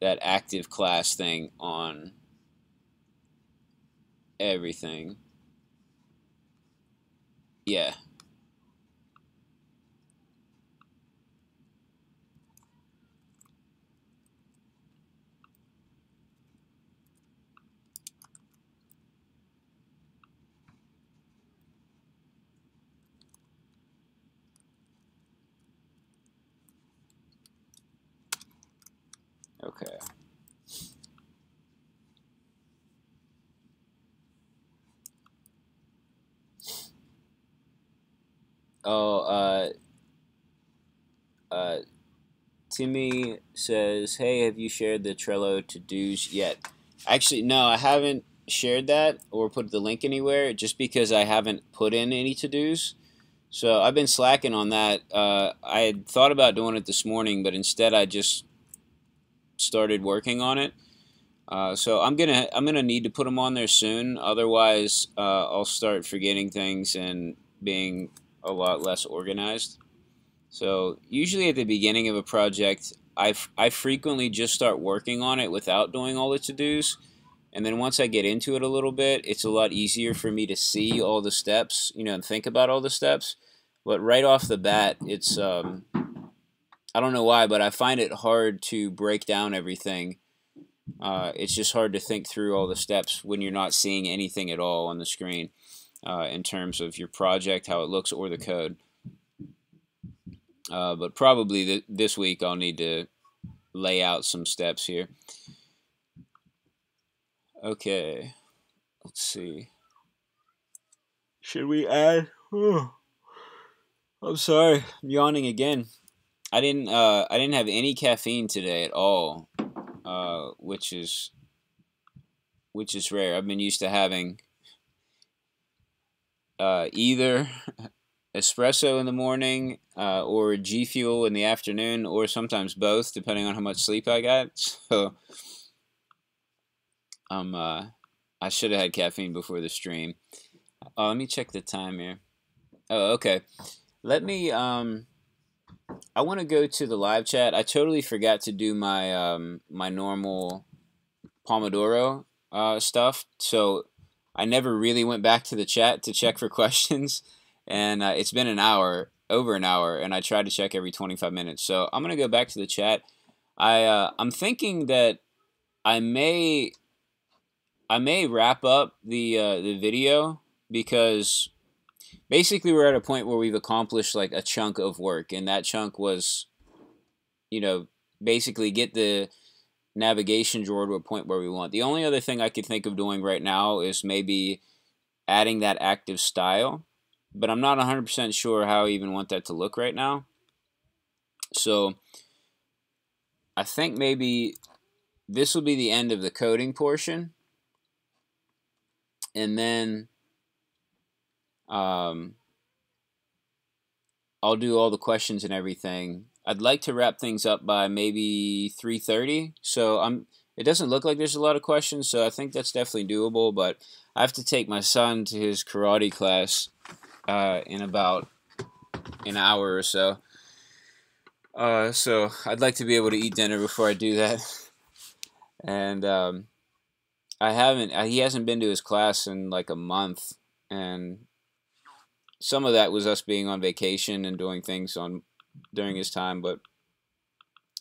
[SPEAKER 1] that active class thing on everything. Yeah. Okay. Oh, uh, uh, Timmy says, "Hey, have you shared the Trello to dos yet?" Actually, no, I haven't shared that or put the link anywhere, just because I haven't put in any to dos. So I've been slacking on that. Uh, I had thought about doing it this morning, but instead I just started working on it. Uh, so I'm gonna I'm gonna need to put them on there soon. Otherwise, uh, I'll start forgetting things and being a lot less organized. So usually at the beginning of a project, I, I frequently just start working on it without doing all the to-dos. And then once I get into it a little bit, it's a lot easier for me to see all the steps, you know, and think about all the steps. But right off the bat, it's um, I don't know why, but I find it hard to break down everything. Uh, it's just hard to think through all the steps when you're not seeing anything at all on the screen uh, in terms of your project, how it looks, or the code. Uh, but probably th this week I'll need to lay out some steps here. Okay, let's see. Should we add? Oh, I'm sorry, I'm yawning again. I didn't. Uh, I didn't have any caffeine today at all, uh, which is which is rare. I've been used to having uh, either espresso in the morning uh, or G Fuel in the afternoon, or sometimes both, depending on how much sleep I got. So, um, uh, I should have had caffeine before the stream. Uh, let me check the time here. Oh, okay. Let me um I want to go to the live chat. I totally forgot to do my um, my normal Pomodoro uh, stuff, so I never really went back to the chat to check for questions. And uh, it's been an hour, over an hour, and I tried to check every 25 minutes. So I'm gonna go back to the chat. I uh, I'm thinking that I may I may wrap up the uh, the video because basically we're at a point where we've accomplished like a chunk of work and that chunk was you know basically get the navigation drawer to a point where we want. The only other thing i could think of doing right now is maybe adding that active style but i'm not 100% sure how i even want that to look right now. So i think maybe this will be the end of the coding portion. And then um, I'll do all the questions and everything. I'd like to wrap things up by maybe 3:30. So I'm it doesn't look like there's a lot of questions, so I think that's definitely doable, but I have to take my son to his karate class uh, in about an hour or so. Uh, so I'd like to be able to eat dinner before I do that. And um, I haven't. He hasn't been to his class in like a month, and some of that was us being on vacation and doing things on during his time, but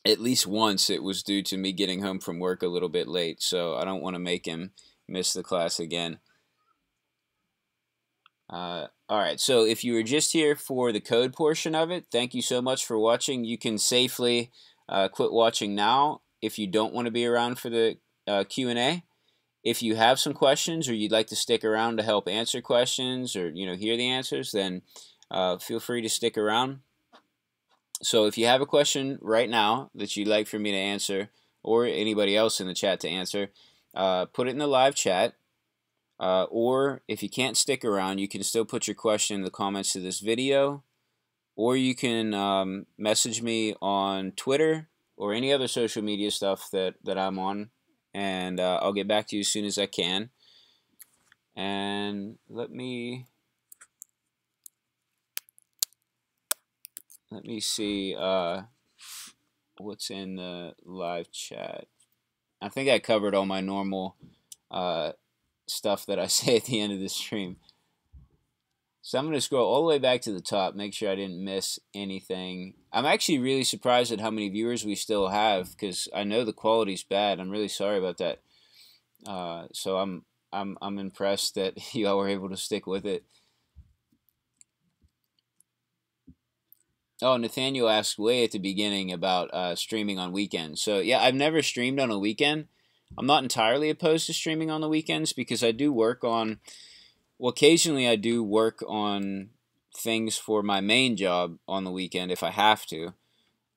[SPEAKER 1] at least once it was due to me getting home from work a little bit late. So I don't want to make him miss the class again. Uh, all right, so if you were just here for the code portion of it, thank you so much for watching. You can safely uh, quit watching now if you don't want to be around for the uh, Q&A. If you have some questions or you'd like to stick around to help answer questions or you know hear the answers, then uh, feel free to stick around. So if you have a question right now that you'd like for me to answer or anybody else in the chat to answer, uh, put it in the live chat uh, or if you can't stick around, you can still put your question in the comments to this video. Or you can um, message me on Twitter or any other social media stuff that, that I'm on. And uh, I'll get back to you as soon as I can. And let me... Let me see uh, what's in the live chat. I think I covered all my normal uh, stuff that I say at the end of the stream. So I'm going to scroll all the way back to the top, make sure I didn't miss anything. I'm actually really surprised at how many viewers we still have because I know the quality's bad. I'm really sorry about that. Uh, so I'm I'm I'm impressed that you all were able to stick with it. Oh, Nathaniel asked way at the beginning about uh, streaming on weekends. So yeah, I've never streamed on a weekend. I'm not entirely opposed to streaming on the weekends because I do work on, well, occasionally I do work on things for my main job on the weekend if I have to.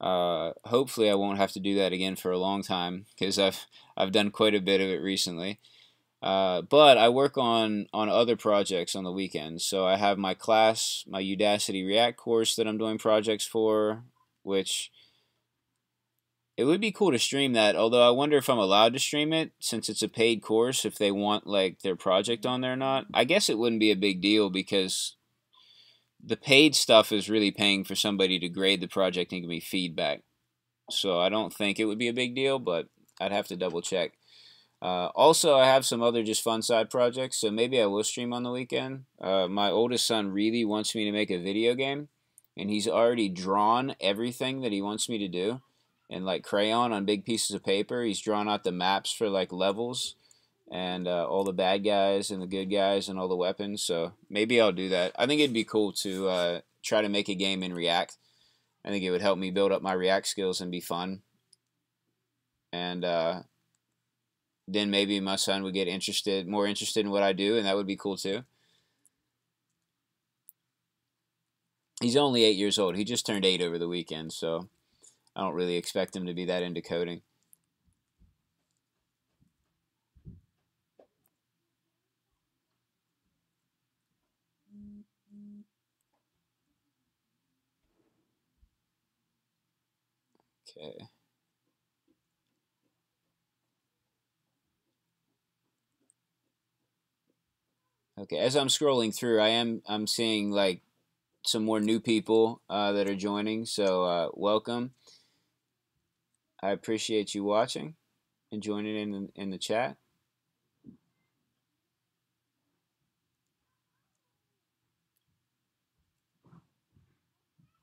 [SPEAKER 1] Uh, hopefully, I won't have to do that again for a long time because I've I've done quite a bit of it recently. Uh, but I work on on other projects on the weekends. So I have my class, my Udacity React course that I'm doing projects for, which it would be cool to stream that, although I wonder if I'm allowed to stream it since it's a paid course, if they want like their project on there or not. I guess it wouldn't be a big deal because the paid stuff is really paying for somebody to grade the project and give me feedback. So I don't think it would be a big deal, but I'd have to double check. Uh, also, I have some other just fun side projects, so maybe I will stream on the weekend. Uh, my oldest son really wants me to make a video game, and he's already drawn everything that he wants me to do and like crayon on big pieces of paper. He's drawn out the maps for like levels and uh, all the bad guys and the good guys and all the weapons. So maybe I'll do that. I think it'd be cool to uh, try to make a game in React. I think it would help me build up my React skills and be fun. And uh, then maybe my son would get interested, more interested in what I do, and that would be cool too. He's only eight years old. He just turned eight over the weekend, so I don't really expect him to be that into coding. Okay. Okay, as I'm scrolling through, I am I'm seeing like some more new people uh, that are joining. So uh, welcome. I appreciate you watching and joining in in the chat.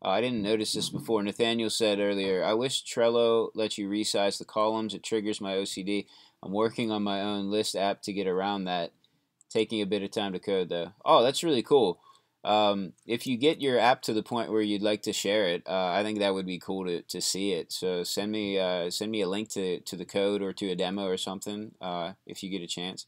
[SPEAKER 1] Oh, I didn't notice this before. Nathaniel said earlier, I wish Trello lets you resize the columns. It triggers my OCD. I'm working on my own list app to get around that. Taking a bit of time to code, though. Oh, that's really cool um, if you get your app to the point where you'd like to share it, uh, I think that would be cool to, to see it. So send me uh, send me a link to, to the code or to a demo or something uh, if you get a chance.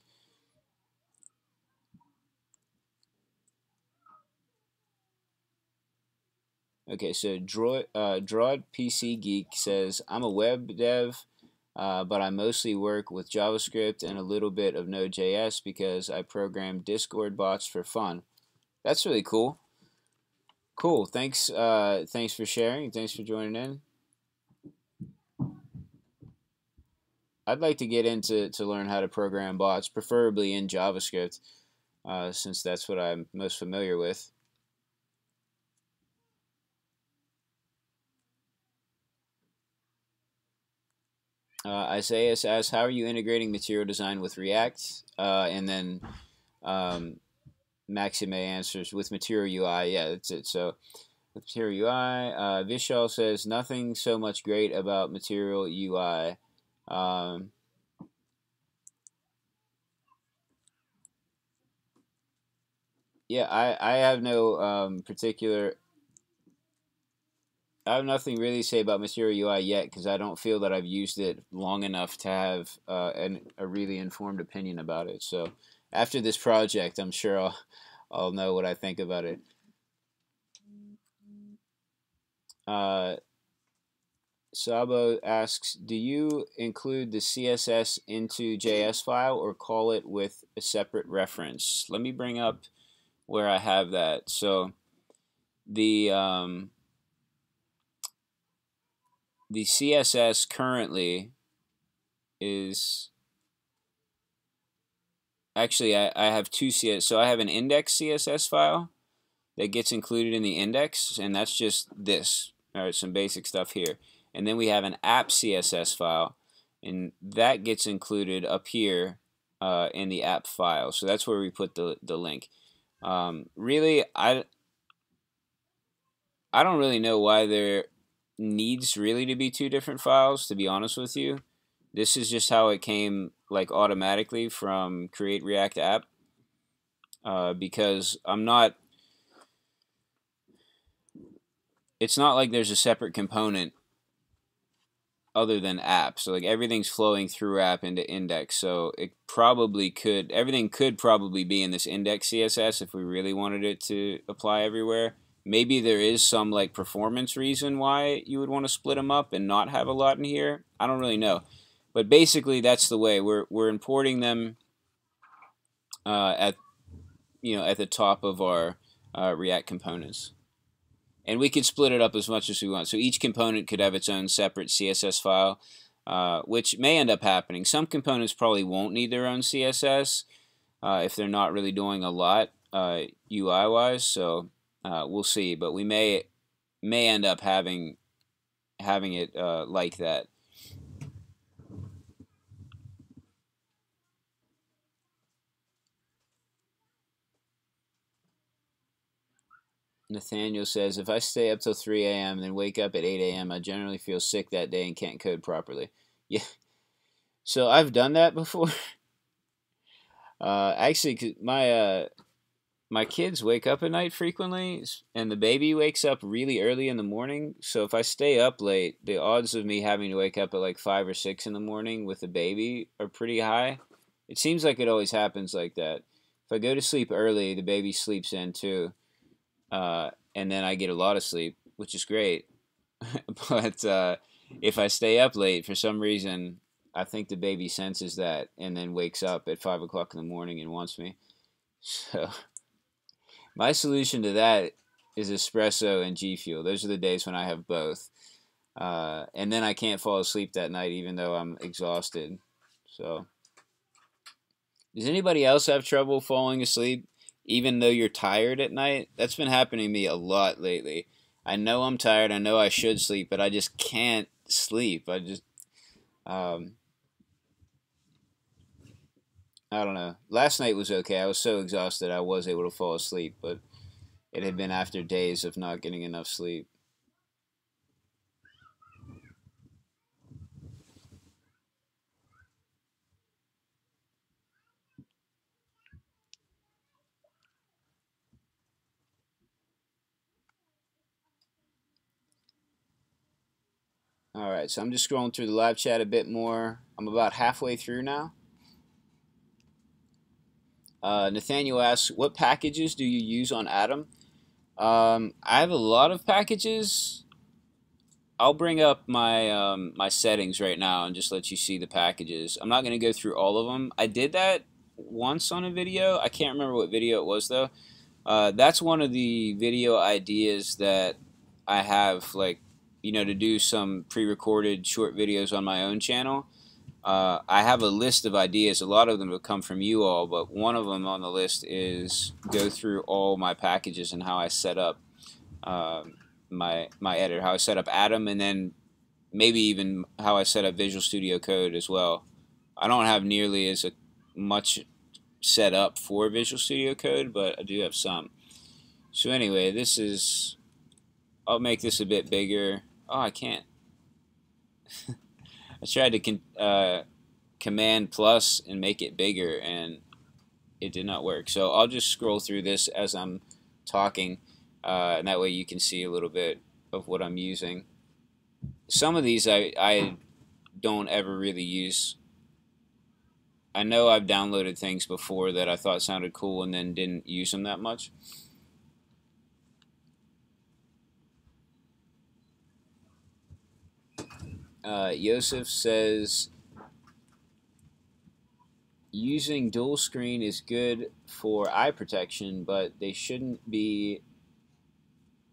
[SPEAKER 1] Okay, so Droid, uh, Droid PC Geek says, I'm a web dev, uh, but I mostly work with JavaScript and a little bit of Node.js because I program Discord bots for fun. That's really cool. Cool. Thanks. Uh, thanks for sharing. Thanks for joining in. I'd like to get into to learn how to program bots, preferably in JavaScript, uh, since that's what I'm most familiar with. Uh, Isaiah asks, how are you integrating material design with React? Uh, and then um, Maxime answers, with Material UI. Yeah, that's it. So with Material UI, uh, Vishal says, nothing so much great about Material UI. Um, yeah, I, I have no um, particular I have nothing really to say about Material UI yet because I don't feel that I've used it long enough to have uh, an, a really informed opinion about it. So after this project, I'm sure I'll, I'll know what I think about it. Uh, Sabo asks, do you include the CSS into JS file or call it with a separate reference? Let me bring up where I have that. So the... Um, the CSS currently is actually I, I have two CS so I have an index CSS file that gets included in the index and that's just this. All right some basic stuff here. And then we have an app CSS file and that gets included up here uh, in the app file. So that's where we put the, the link. Um, really I I don't really know why they're needs really to be two different files, to be honest with you. This is just how it came like automatically from Create React App uh, because I'm not, it's not like there's a separate component other than app. So like everything's flowing through app into index. So it probably could, everything could probably be in this index CSS if we really wanted it to apply everywhere. Maybe there is some like performance reason why you would want to split them up and not have a lot in here. I don't really know. But basically that's the way. We're, we're importing them uh, at you know at the top of our uh, React components. And we could split it up as much as we want. So each component could have its own separate CSS file, uh, which may end up happening. Some components probably won't need their own CSS uh, if they're not really doing a lot UI-wise. Uh, so uh, we'll see, but we may may end up having having it like that. Nathaniel says, if I stay up till 3 a.m. and then wake up at 8 a.m., I generally feel sick that day and can't code properly. Yeah. So I've done that before. Uh, actually, my uh, my kids wake up at night frequently, and the baby wakes up really early in the morning. So if I stay up late, the odds of me having to wake up at like five or six in the morning with the baby are pretty high. It seems like it always happens like that. If I go to sleep early, the baby sleeps in too, uh, and then I get a lot of sleep, which is great. but uh, if I stay up late for some reason, I think the baby senses that and then wakes up at five o'clock in the morning and wants me. So my solution to that is espresso and G Fuel. Those are the days when I have both. Uh, and then I can't fall asleep that night even though I'm exhausted. So, does anybody else have trouble falling asleep even though you're tired at night? That's been happening to me a lot lately. I know I'm tired. I know I should sleep, but I just can't sleep. I just, um, I don't know. Last night was okay. I was so exhausted I was able to fall asleep, but it had been after days of not getting enough sleep. Alright, so I'm just scrolling through the live chat a bit more. I'm about halfway through now. Uh, Nathaniel asks, what packages do you use on Atom? Um, I have a lot of packages. I'll bring up my um, my settings right now and just let you see the packages. I'm not going to go through all of them. I did that once on a video. I can't remember what video it was though. Uh, that's one of the video ideas that I have, like, you know, to do some pre-recorded short videos on my own channel. Uh, I have a list of ideas. A lot of them have come from you all, but one of them on the list is go through all my packages and how I set up uh, my my editor, how I set up Atom, and then maybe even how I set up Visual Studio Code as well. I don't have nearly as a, much set up for Visual Studio Code, but I do have some. So anyway, this is, I'll make this a bit bigger. Oh, I can't. I tried to uh, command plus and make it bigger and it did not work. So I'll just scroll through this as I'm talking uh, and that way you can see a little bit of what I'm using. Some of these I, I don't ever really use. I know I've downloaded things before that I thought sounded cool and then didn't use them that much. Uh, Yosef says using dual screen is good for eye protection, but they shouldn't be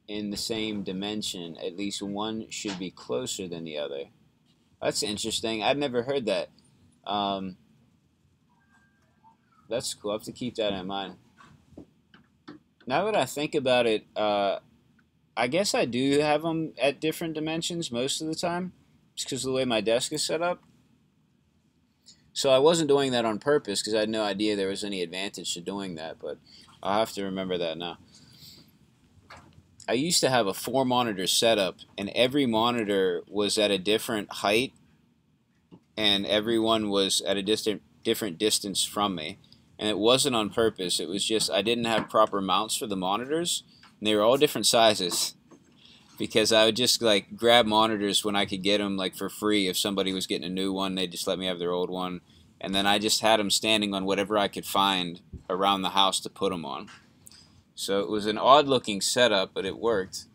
[SPEAKER 1] in the same dimension. At least one should be closer than the other. That's interesting. I've never heard that. Um, that's cool. I have to keep that in mind. Now that I think about it, uh, I guess I do have them at different dimensions most of the time, just because of the way my desk is set up. So I wasn't doing that on purpose because I had no idea there was any advantage to doing that, but I'll have to remember that now. I used to have a four monitor setup, and every monitor was at a different height, and everyone was at a distant different distance from me. And it wasn't on purpose. It was just I didn't have proper mounts for the monitors, and they were all different sizes. Because I would just like grab monitors when I could get them like for free. If somebody was getting a new one, they'd just let me have their old one, and then I just had them standing on whatever I could find around the house to put them on. So it was an odd looking setup, but it worked.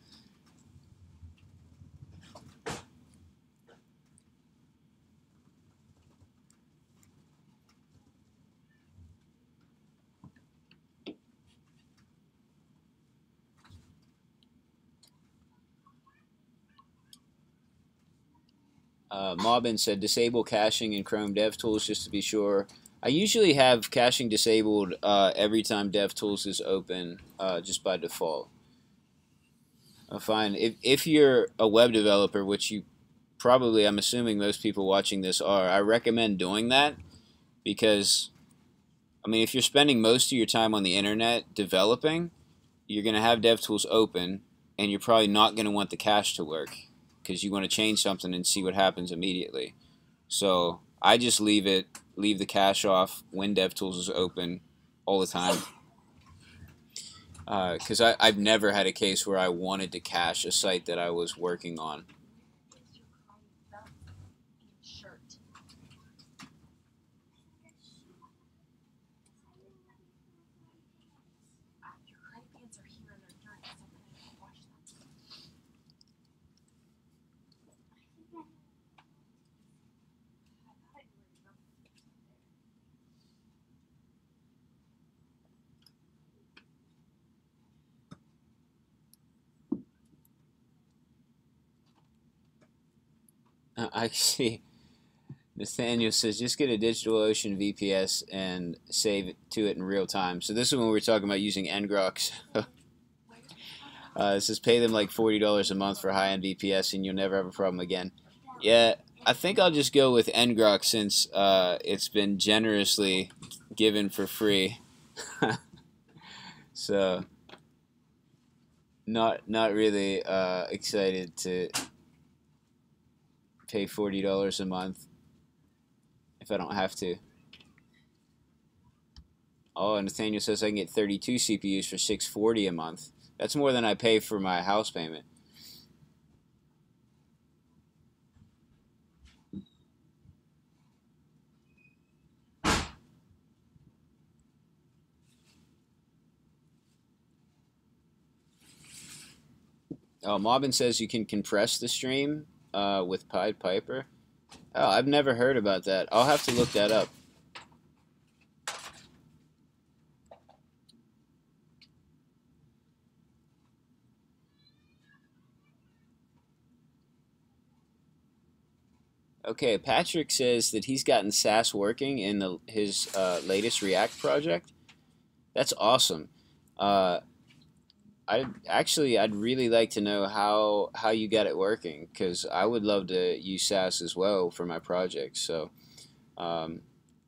[SPEAKER 1] Uh, Mobbin said disable caching in Chrome DevTools just to be sure. I usually have caching disabled uh, every time DevTools is open, uh, just by default. I find if if you're a web developer, which you probably, I'm assuming most people watching this are, I recommend doing that because, I mean, if you're spending most of your time on the internet developing, you're going to have DevTools open, and you're probably not going to want the cache to work because you want to change something and see what happens immediately. So I just leave it leave the cache off when DevTools is open all the time. Because uh, I've never had a case where I wanted to cache a site that I was working on. I see. Nathaniel says just get a DigitalOcean VPS and save to it in real time. So this is when we are talking about using ngrok. uh, it says pay them like forty dollars a month for high-end VPS and you'll never have a problem again. Yeah, I think I'll just go with ngrok since uh, it's been generously given for free. so not not really uh, excited to pay $40 a month if I don't have to. Oh, and Nathaniel says I can get 32 CPUs for 640 a month. That's more than I pay for my house payment. Oh, Mobbin says you can compress the stream uh, with Pied Piper? Oh, I've never heard about that. I'll have to look that up. Okay, Patrick says that he's gotten Sass working in the, his uh, latest React project. That's awesome. Uh, I actually I'd really like to know how how you got it working because I would love to use Sass as well for my projects. So um,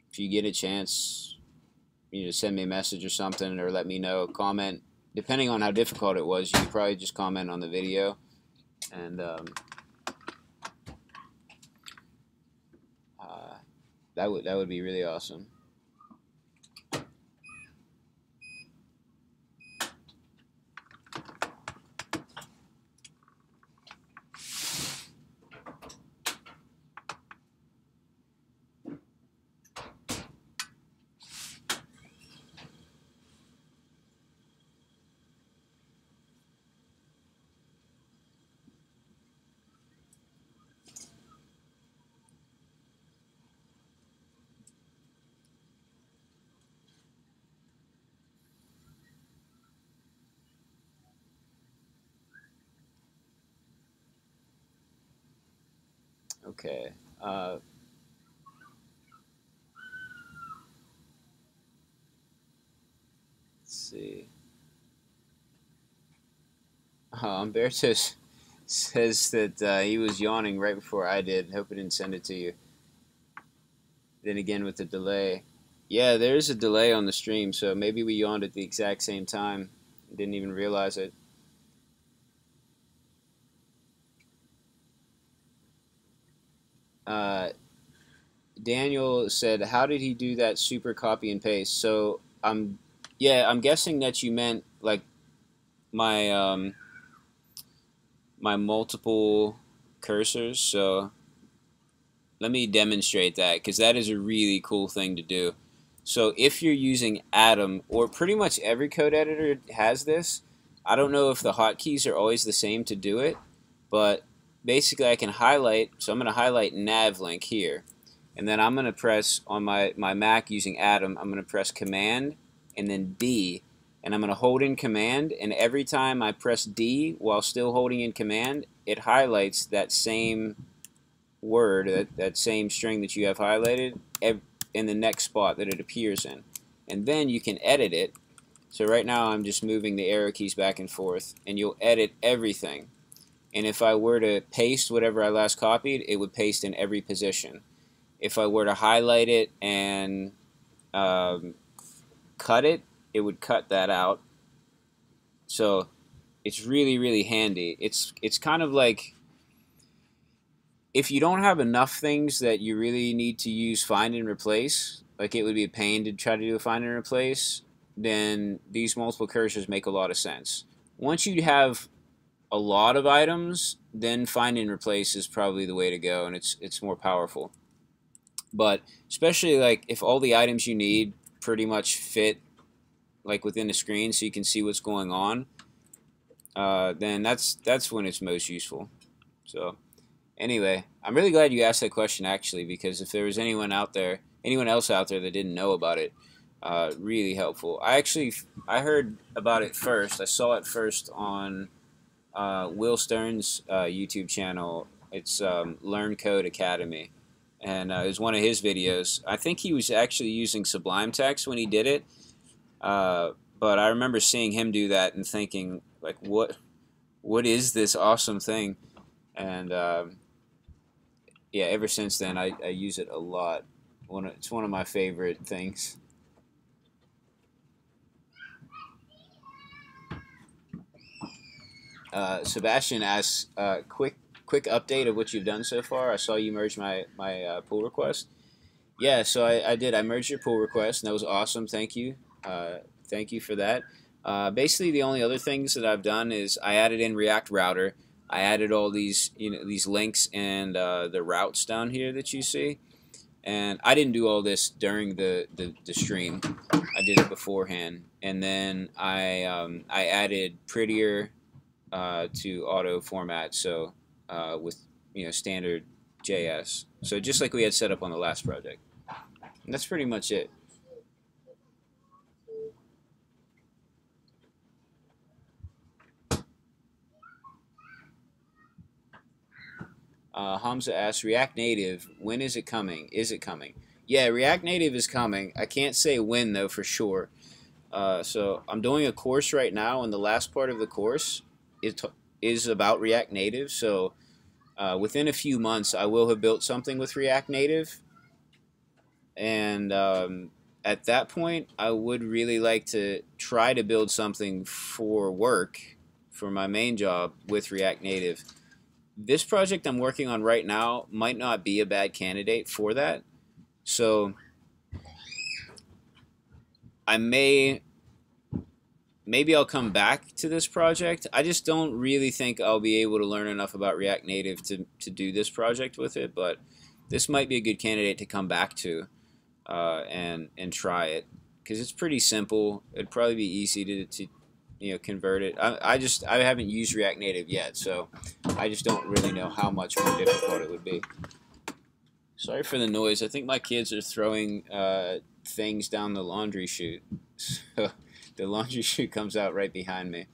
[SPEAKER 1] if you get a chance, you know, send me a message or something, or let me know. Comment depending on how difficult it was. You could probably just comment on the video, and um, uh, that would that would be really awesome. Okay. Uh, let's see. Uh, Umberto says that uh, he was yawning right before I did. Hope I didn't send it to you. Then again with the delay. Yeah, there is a delay on the stream, so maybe we yawned at the exact same time. Didn't even realize it. Uh, Daniel said, "How did he do that super copy and paste?" So I'm, yeah, I'm guessing that you meant like my um, my multiple cursors. So let me demonstrate that because that is a really cool thing to do. So if you're using Atom, or pretty much every code editor has this, I don't know if the hotkeys are always the same to do it, but basically I can highlight, so I'm going to highlight navlink here. And then I'm going to press on my, my Mac using Atom, I'm going to press Command and then D. And I'm going to hold in Command, and every time I press D while still holding in Command, it highlights that same word, that, that same string that you have highlighted, in the next spot that it appears in. And then you can edit it. So right now I'm just moving the arrow keys back and forth, and you'll edit everything and if I were to paste whatever I last copied, it would paste in every position. If I were to highlight it and um, cut it, it would cut that out. So it's really, really handy. It's, it's kind of like if you don't have enough things that you really need to use find and replace, like it would be a pain to try to do a find and replace, then these multiple cursors make a lot of sense. Once you have a lot of items, then find and replace is probably the way to go, and it's it's more powerful. But especially like if all the items you need pretty much fit like within the screen, so you can see what's going on, uh, then that's that's when it's most useful. So anyway, I'm really glad you asked that question actually, because if there was anyone out there, anyone else out there that didn't know about it, uh, really helpful. I actually I heard about it first. I saw it first on uh, Will Stern's uh, YouTube channel. It's um, Learn Code Academy, and uh, it was one of his videos. I think he was actually using Sublime Text when he did it, uh, but I remember seeing him do that and thinking, like, what, what is this awesome thing? And um, yeah, ever since then, I, I use it a lot. One, it's one of my favorite things. Uh, Sebastian asks, uh, quick quick update of what you've done so far. I saw you merge my my uh, pull request. Yeah, so I, I did. I merged your pull request, and that was awesome. Thank you. Uh, thank you for that. Uh, basically, the only other things that I've done is I added in React Router. I added all these you know these links and uh, the routes down here that you see. And I didn't do all this during the, the, the stream. I did it beforehand. And then I um, I added prettier uh, to auto format. So uh, with you know standard JS. So just like we had set up on the last project. And that's pretty much it. Uh, Hamza asks, React Native, when is it coming? Is it coming? Yeah, React Native is coming. I can't say when, though, for sure. Uh, so I'm doing a course right now, and the last part of the course is, is about React Native. So uh, within a few months, I will have built something with React Native. And um, at that point, I would really like to try to build something for work, for my main job with React Native. This project I'm working on right now might not be a bad candidate for that. So I may maybe I'll come back to this project. I just don't really think I'll be able to learn enough about React Native to, to do this project with it, but this might be a good candidate to come back to uh, and and try it because it's pretty simple. It'd probably be easy to, to you know convert it. I, I just I haven't used React Native yet, so I just don't really know how much more difficult it would be. Sorry for the noise. I think my kids are throwing uh, things down the laundry chute. So the laundry chute comes out right behind me.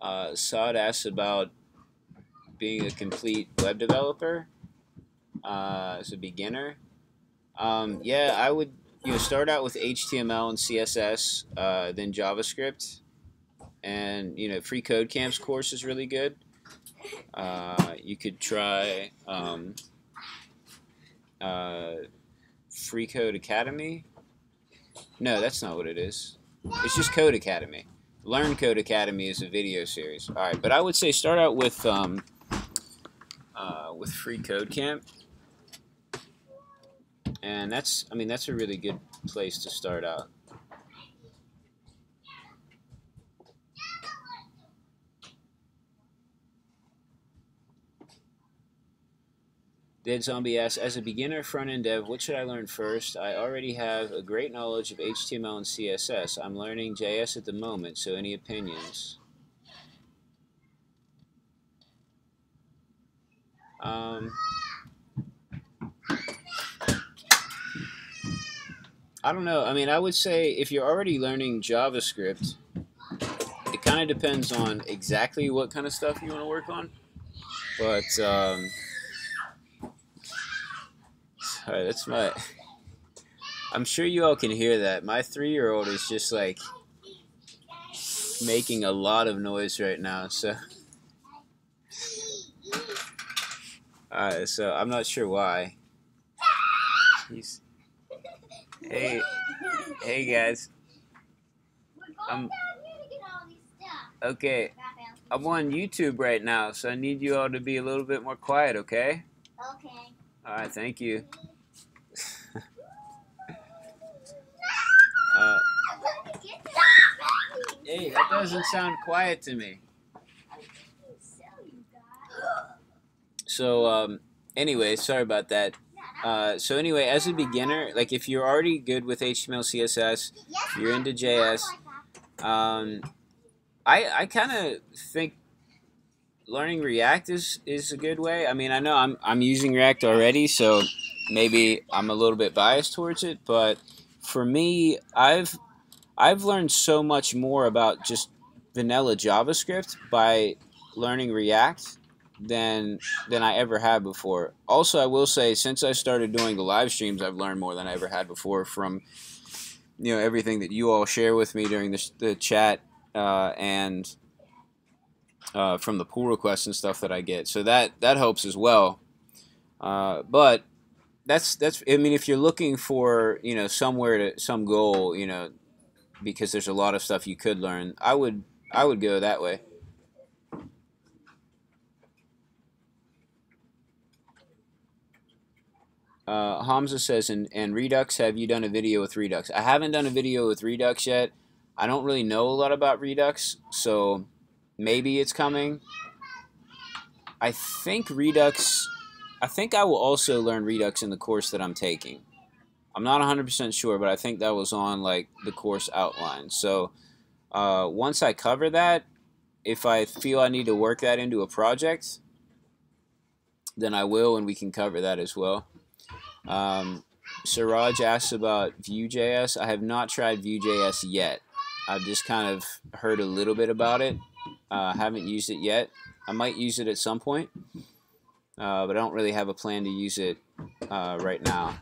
[SPEAKER 1] Uh, Saad asks about being a complete web developer uh, as a beginner. Um, yeah, I would you know start out with HTML and CSS, uh, then JavaScript, and you know Free Code Camp's course is really good. Uh, you could try um, uh, Free Code Academy. No, that's not what it is. It's just Codecademy. Learn Code Academy is a video series. All right, but I would say start out with um, uh, with Free Code Camp, and that's I mean that's a really good place to start out. Dead Zombie asks, as a beginner front-end dev, what should I learn first? I already have a great knowledge of HTML and CSS. I'm learning JS at the moment, so any opinions? Um, I don't know. I mean, I would say if you're already learning JavaScript, it kind of depends on exactly what kind of stuff you want to work on. But um, Alright, that's my... I'm sure you all can hear that. My three-year-old is just like making a lot of noise right now, so... Alright, so I'm not sure why. He's... Hey, hey guys. I'm... Trying to get all this stuff. Okay, I'm on YouTube right now, so I need you all to be a little bit more quiet, okay?
[SPEAKER 2] Okay.
[SPEAKER 1] Alright, thank you. Uh, hey, that doesn't sound quiet to me. So, um, anyway, sorry about that. Uh, so anyway, as a beginner, like if you're already good with HTML, CSS, you're into JS, um, I I kind of think learning React is is a good way. I mean, I know I'm I'm using React already, so maybe I'm a little bit biased towards it, but for me, I've I've learned so much more about just vanilla JavaScript by learning React than than I ever had before. Also, I will say since I started doing the live streams, I've learned more than I ever had before from you know everything that you all share with me during the, the chat uh, and uh, from the pull requests and stuff that I get. So that that helps as well. Uh, but that's that's I mean if you're looking for you know somewhere to some goal you know because there's a lot of stuff you could learn I would I would go that way. Uh, Hamza says, and, and Redux, have you done a video with Redux? I haven't done a video with Redux yet. I don't really know a lot about Redux, so maybe it's coming. I think Redux I think I will also learn Redux in the course that I'm taking. I'm not 100% sure, but I think that was on like the course outline. So uh, once I cover that, if I feel I need to work that into a project, then I will, and we can cover that as well. Um, Siraj asks about Vue.js. I have not tried Vue.js yet. I've just kind of heard a little bit about it. I uh, haven't used it yet. I might use it at some point, uh, but I don't really have a plan to use it uh, right now.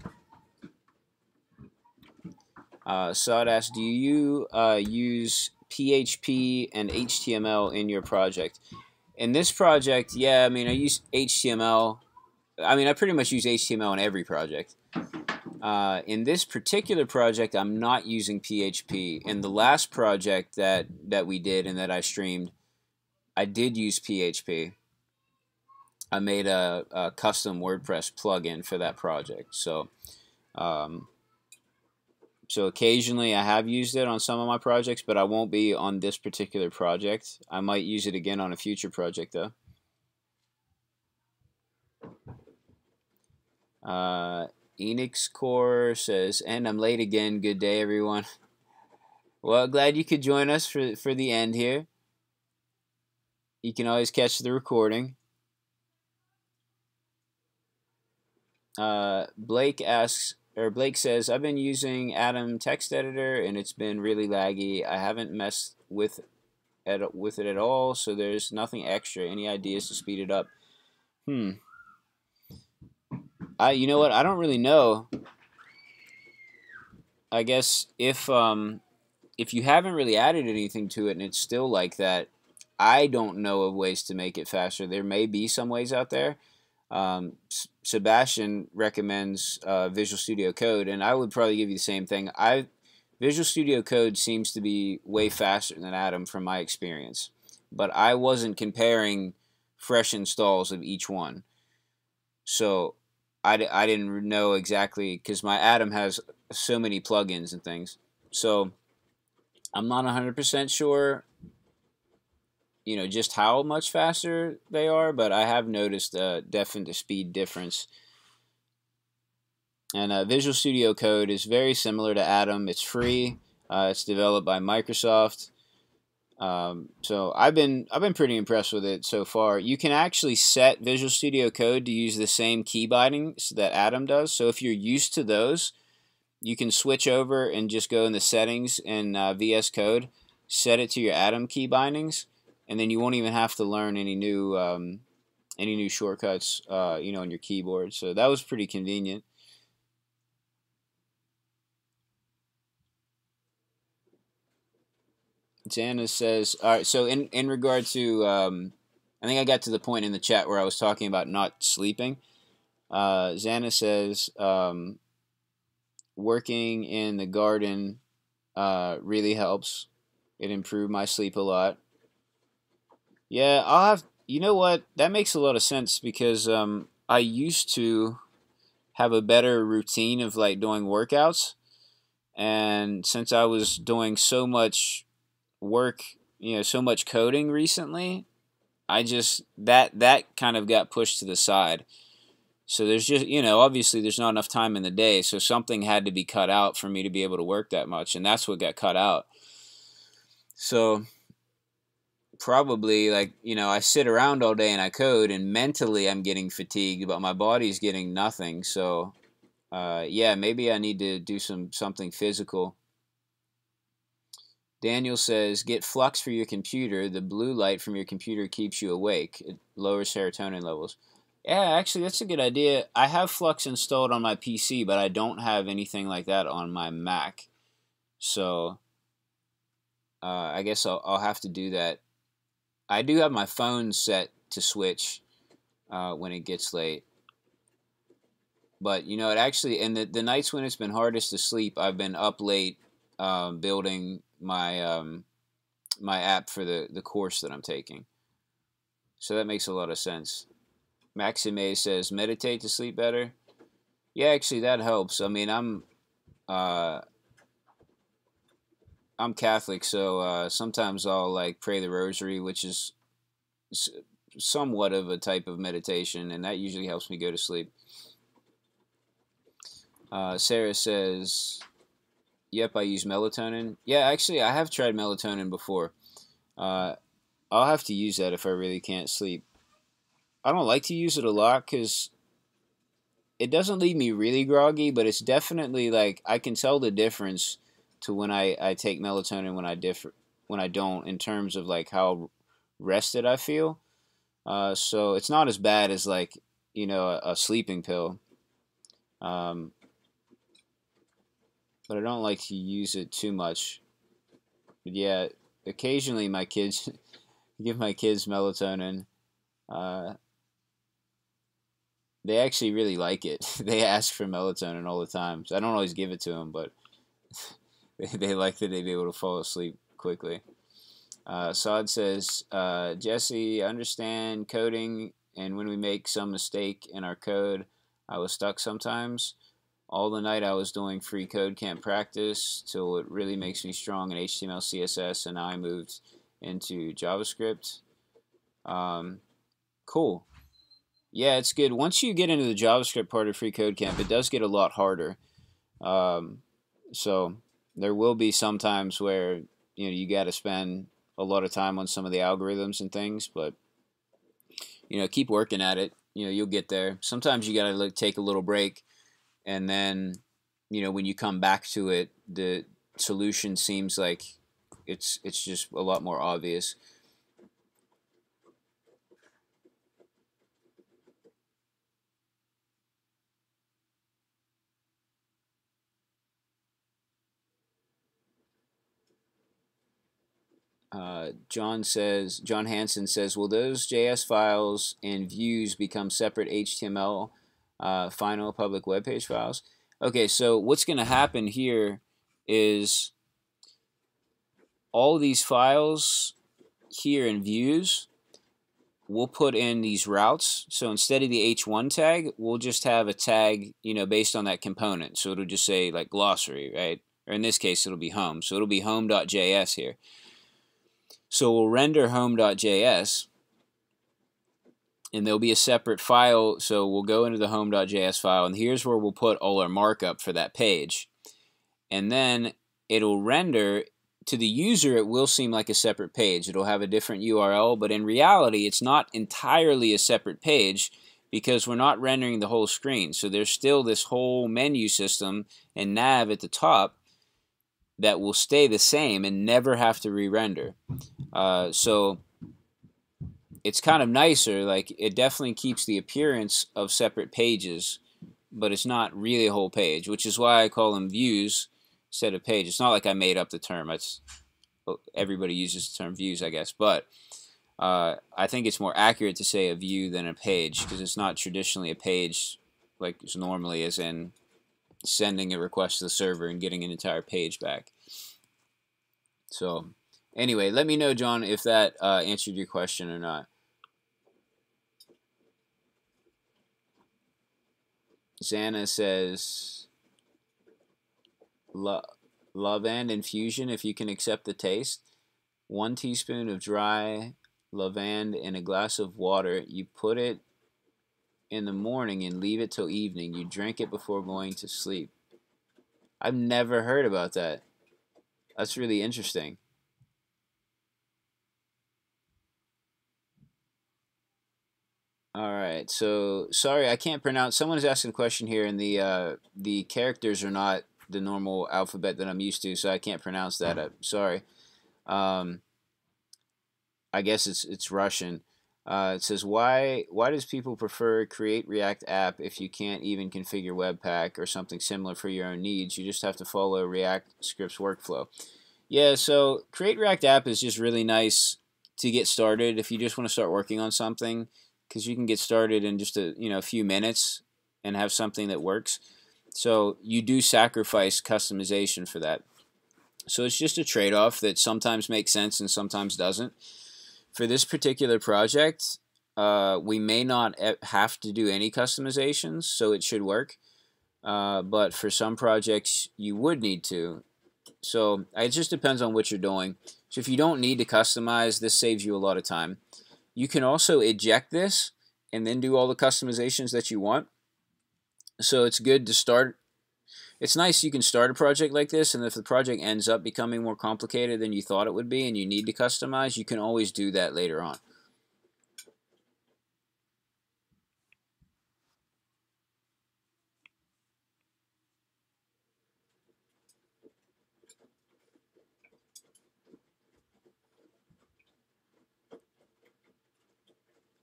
[SPEAKER 1] Uh, Sawdust, do you uh, use PHP and HTML in your project? In this project, yeah, I mean, I use HTML. I mean, I pretty much use HTML in every project. Uh, in this particular project, I'm not using PHP. In the last project that, that we did and that I streamed, I did use PHP. I made a, a custom WordPress plugin for that project. So, um, so occasionally I have used it on some of my projects, but I won't be on this particular project. I might use it again on a future project though. Uh, Enix Core says, and I'm late again. Good day, everyone. Well, glad you could join us for, for the end here. You can always catch the recording. Uh, Blake asks, or Blake says, I've been using Atom text editor and it's been really laggy. I haven't messed with at, with it at all, so there's nothing extra. Any ideas to speed it up? Hmm. I you know what? I don't really know. I guess if um if you haven't really added anything to it and it's still like that, I don't know of ways to make it faster. There may be some ways out there. Um, Sebastian recommends uh, Visual Studio Code, and I would probably give you the same thing. I Visual Studio Code seems to be way faster than Atom from my experience, but I wasn't comparing fresh installs of each one, so I, I didn't know exactly because my Atom has so many plugins and things. So I'm not 100% sure you know just how much faster they are, but I have noticed a definite speed difference. And uh, Visual Studio Code is very similar to Atom. It's free. Uh, it's developed by Microsoft. Um, so I've been I've been pretty impressed with it so far. You can actually set Visual Studio Code to use the same key bindings that Atom does. So if you're used to those, you can switch over and just go in the settings in uh, VS Code, set it to your Atom key bindings, and then you won't even have to learn any new um, any new shortcuts, uh, you know, on your keyboard. So that was pretty convenient. Jana says, all right, so in, in regard to, um, I think I got to the point in the chat where I was talking about not sleeping. Uh, Xana says, um, working in the garden uh, really helps. It improved my sleep a lot. Yeah, I'll have. You know what? That makes a lot of sense because um, I used to have a better routine of like doing workouts, and since I was doing so much work, you know, so much coding recently, I just that that kind of got pushed to the side. So there's just you know obviously there's not enough time in the day, so something had to be cut out for me to be able to work that much, and that's what got cut out. So probably like you know I sit around all day and I code and mentally I'm getting fatigued but my body's getting nothing so uh, yeah maybe I need to do some something physical. Daniel says get flux for your computer. The blue light from your computer keeps you awake. It lowers serotonin levels. Yeah actually that's a good idea. I have flux installed on my PC but I don't have anything like that on my Mac. So uh, I guess I'll, I'll have to do that I do have my phone set to switch uh, when it gets late. But you know, it actually, and the, the nights when it's been hardest to sleep, I've been up late um, building my um, my app for the, the course that I'm taking. So that makes a lot of sense. Maxime says, meditate to sleep better. Yeah, actually, that helps. I mean, I'm uh, I'm Catholic, so uh, sometimes I'll like pray the rosary, which is somewhat of a type of meditation, and that usually helps me go to sleep. Uh, Sarah says, "Yep, I use melatonin. Yeah, actually, I have tried melatonin before. Uh, I'll have to use that if I really can't sleep. I don't like to use it a lot because it doesn't leave me really groggy, but it's definitely like I can tell the difference." To when I, I take melatonin when I differ when I don't in terms of like how rested I feel. Uh, so it's not as bad as like you know a, a sleeping pill. Um, but I don't like to use it too much. But yeah, occasionally my kids give my kids melatonin. Uh, they actually really like it. they ask for melatonin all the time. So I don't always give it to them, but they, like that they be able to fall asleep quickly. Uh, Saad says, uh, Jesse, understand coding, and when we make some mistake in our code, I was stuck sometimes. All the night I was doing free code camp practice till it really makes me strong in HTML, CSS, and I moved into JavaScript. Um, cool. Yeah, it's good. Once you get into the JavaScript part of free code camp, it does get a lot harder. Um, so there will be some times where you know you got to spend a lot of time on some of the algorithms and things, but you know, keep working at it. You know, you'll get there. Sometimes you got to take a little break, and then you know when you come back to it, the solution seems like it's it's just a lot more obvious. Uh, John says, John Hansen says, will those JS files and views become separate HTML uh, final public web page files? Okay, so what's going to happen here is all these files here in views, we'll put in these routes. So instead of the h1 tag, we'll just have a tag, you know, based on that component. So it'll just say like glossary, right? Or in this case, it'll be home. So it'll be home.js here. So we'll render home.js and there'll be a separate file. So we'll go into the home.js file and here's where we'll put all our markup for that page. And then it'll render to the user it will seem like a separate page. It'll have a different URL, but in reality it's not entirely a separate page because we're not rendering the whole screen. So there's still this whole menu system and nav at the top that will stay the same and never have to re-render. Uh, so it's kind of nicer. Like it definitely keeps the appearance of separate pages, but it's not really a whole page, which is why I call them views instead of page. It's not like I made up the term. It's everybody uses the term views, I guess, but uh, I think it's more accurate to say a view than a page because it's not traditionally a page like normally as in sending a request to the server and getting an entire page back. So anyway, let me know, John, if that uh, answered your question or not. Xana says, La lavand infusion, if you can accept the taste. One teaspoon of dry lavand in a glass of water. You put it in the morning and leave it till evening. You drink it before going to sleep. I've never heard about that. That's really interesting. All right, so sorry I can't pronounce. Someone's asking a question here, and the uh, the characters are not the normal alphabet that I'm used to, so I can't pronounce that. I'm sorry. Um, I guess it's it's Russian. Uh, it says why why does people prefer create React app if you can't even configure Webpack or something similar for your own needs? You just have to follow React scripts workflow. Yeah, so create React app is just really nice to get started if you just want to start working on something because you can get started in just a you know a few minutes and have something that works. So you do sacrifice customization for that. So it's just a trade-off that sometimes makes sense and sometimes doesn't for this particular project, uh, we may not have to do any customizations, so it should work. Uh, but for some projects, you would need to. So it just depends on what you're doing. So if you don't need to customize, this saves you a lot of time. You can also eject this and then do all the customizations that you want. So it's good to start it's nice you can start a project like this, and if the project ends up becoming more complicated than you thought it would be and you need to customize, you can always do that later on.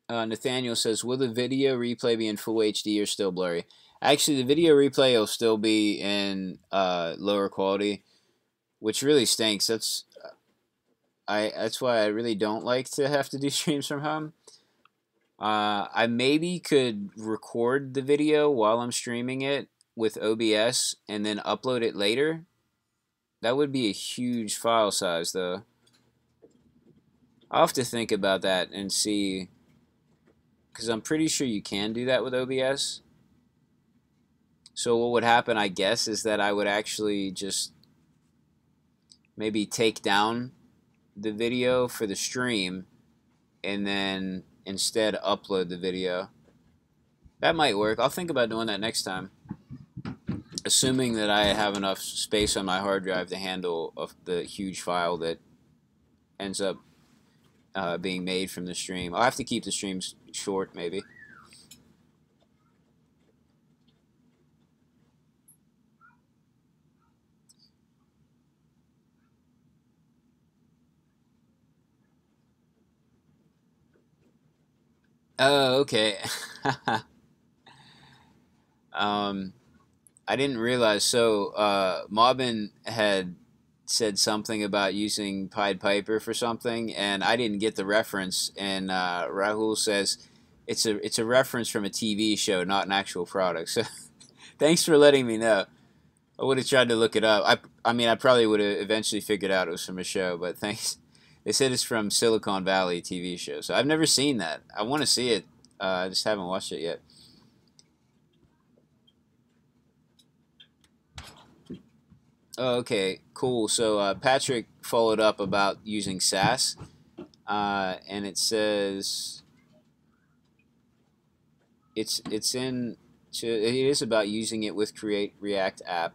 [SPEAKER 1] Uh, Nathaniel says, "Will the video replay be in full HD or still blurry?" Actually, the video replay will still be in uh, lower quality, which really stinks. That's I. That's why I really don't like to have to do streams from home. Uh, I maybe could record the video while I'm streaming it with OBS and then upload it later. That would be a huge file size, though. I'll have to think about that and see because I'm pretty sure you can do that with OBS. So what would happen, I guess, is that I would actually just maybe take down the video for the stream and then instead upload the video. That might work. I'll think about doing that next time. Assuming that I have enough space on my hard drive to handle the huge file that ends up uh, being made from the stream. I'll have to keep the streams short, maybe. Oh, okay. um, I didn't realize. So, uh, Mobbin had said something about using Pied Piper for something, and I didn't get the reference. And uh, Rahul says it's a it's a reference from a TV show, not an actual product. So thanks for letting me know. I would have tried to look it up. I I mean I probably would have eventually figured out it was from a show, but thanks. They said it's from Silicon Valley TV show, so I've never seen that. I want to see it. Uh, I just haven't watched it yet. Oh, okay, cool. So uh, Patrick followed up about using Sass, uh, and it says it's it's in to, it is about using it with Create React app.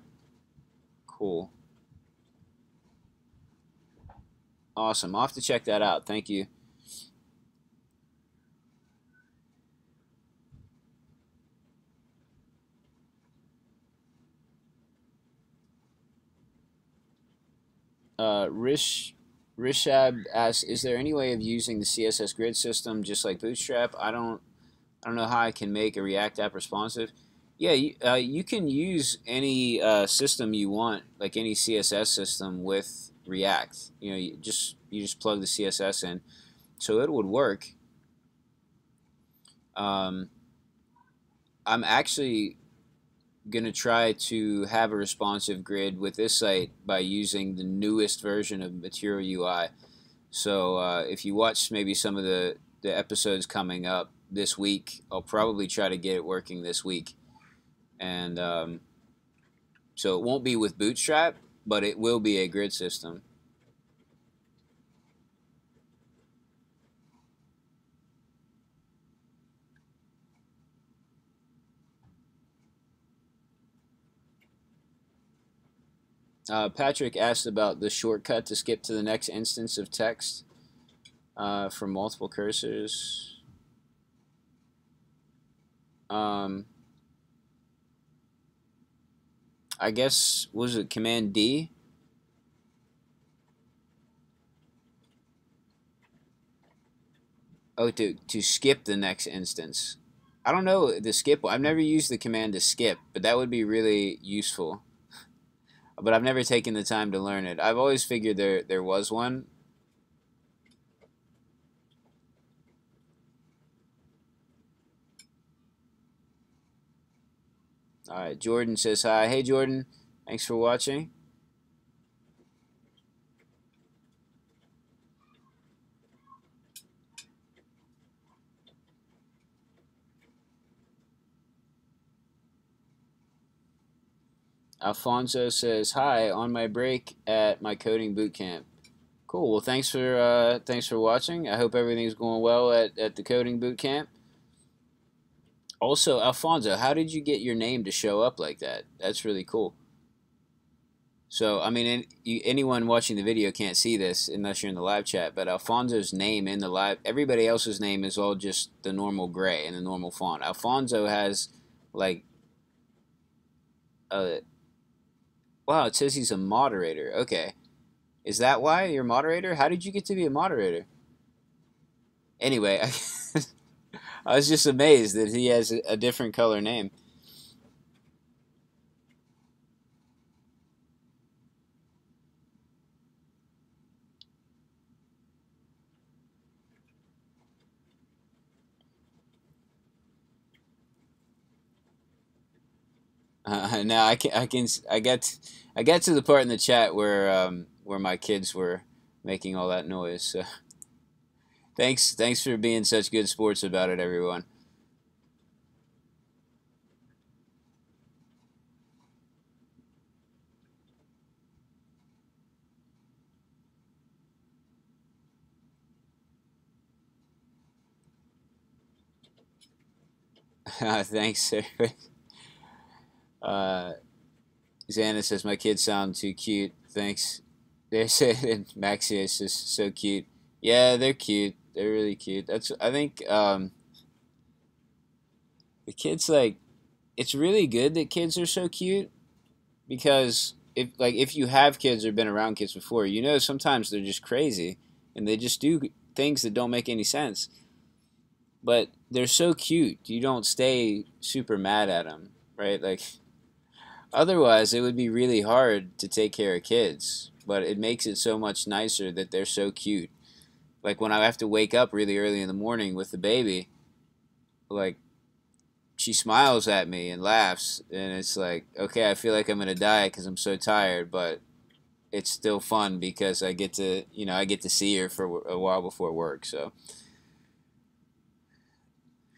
[SPEAKER 1] Cool. Awesome. I'll have to check that out. Thank you. Uh, Rish Rishab asks, "Is there any way of using the CSS grid system just like Bootstrap? I don't, I don't know how I can make a React app responsive. Yeah, you, uh, you can use any uh, system you want, like any CSS system with React. You know, you just you just plug the CSS in, so it would work. Um, I'm actually going to try to have a responsive grid with this site by using the newest version of Material UI. So uh, if you watch maybe some of the, the episodes coming up this week, I'll probably try to get it working this week. And um, so it won't be with Bootstrap, but it will be a grid system. Uh, Patrick asked about the shortcut to skip to the next instance of text uh, multiple cursors. Um, I guess, was it Command D? Oh, to, to skip the next instance. I don't know the skip. I've never used the command to skip, but that would be really useful but I've never taken the time to learn it. I've always figured there there was one. All right, Jordan says hi. Hey, Jordan. Thanks for watching. Alfonso says, "Hi, on my break at my coding boot camp." Cool. Well, thanks for uh, thanks for watching. I hope everything's going well at, at the coding boot camp. Also, Alfonso, how did you get your name to show up like that? That's really cool. So, I mean, anyone watching the video can't see this unless you're in the live chat, but Alfonso's name in the live, everybody else's name is all just the normal gray and the normal font. Alfonso has, like, a Wow, it says he's a moderator. Okay. Is that why you're a moderator? How did you get to be a moderator? Anyway, I, I was just amazed that he has a, different color name. Uh, now I can I can I get I get to the part in the chat where um, where my kids were making all that noise. So thanks thanks for being such good sports about it, everyone. thanks, sir. Uh, Xana says my kids sound too cute. Thanks. They said Maxie is so cute. Yeah, they're cute. They're really cute. That's I think um, the kids like it's really good that kids are so cute because if like if you have kids or been around kids before, you know sometimes they're just crazy and they just do things that don't make any sense. But they're so cute. You don't stay super mad at them, right? Like Otherwise, it would be really hard to take care of kids, but it makes it so much nicer that they're so cute. Like when I have to wake up really early in the morning with the baby, like she smiles at me and laughs, and it's like, okay, I feel like I'm gonna die because I'm so tired, but it's still fun because I get to, you know, I get to see her for a while before work, so.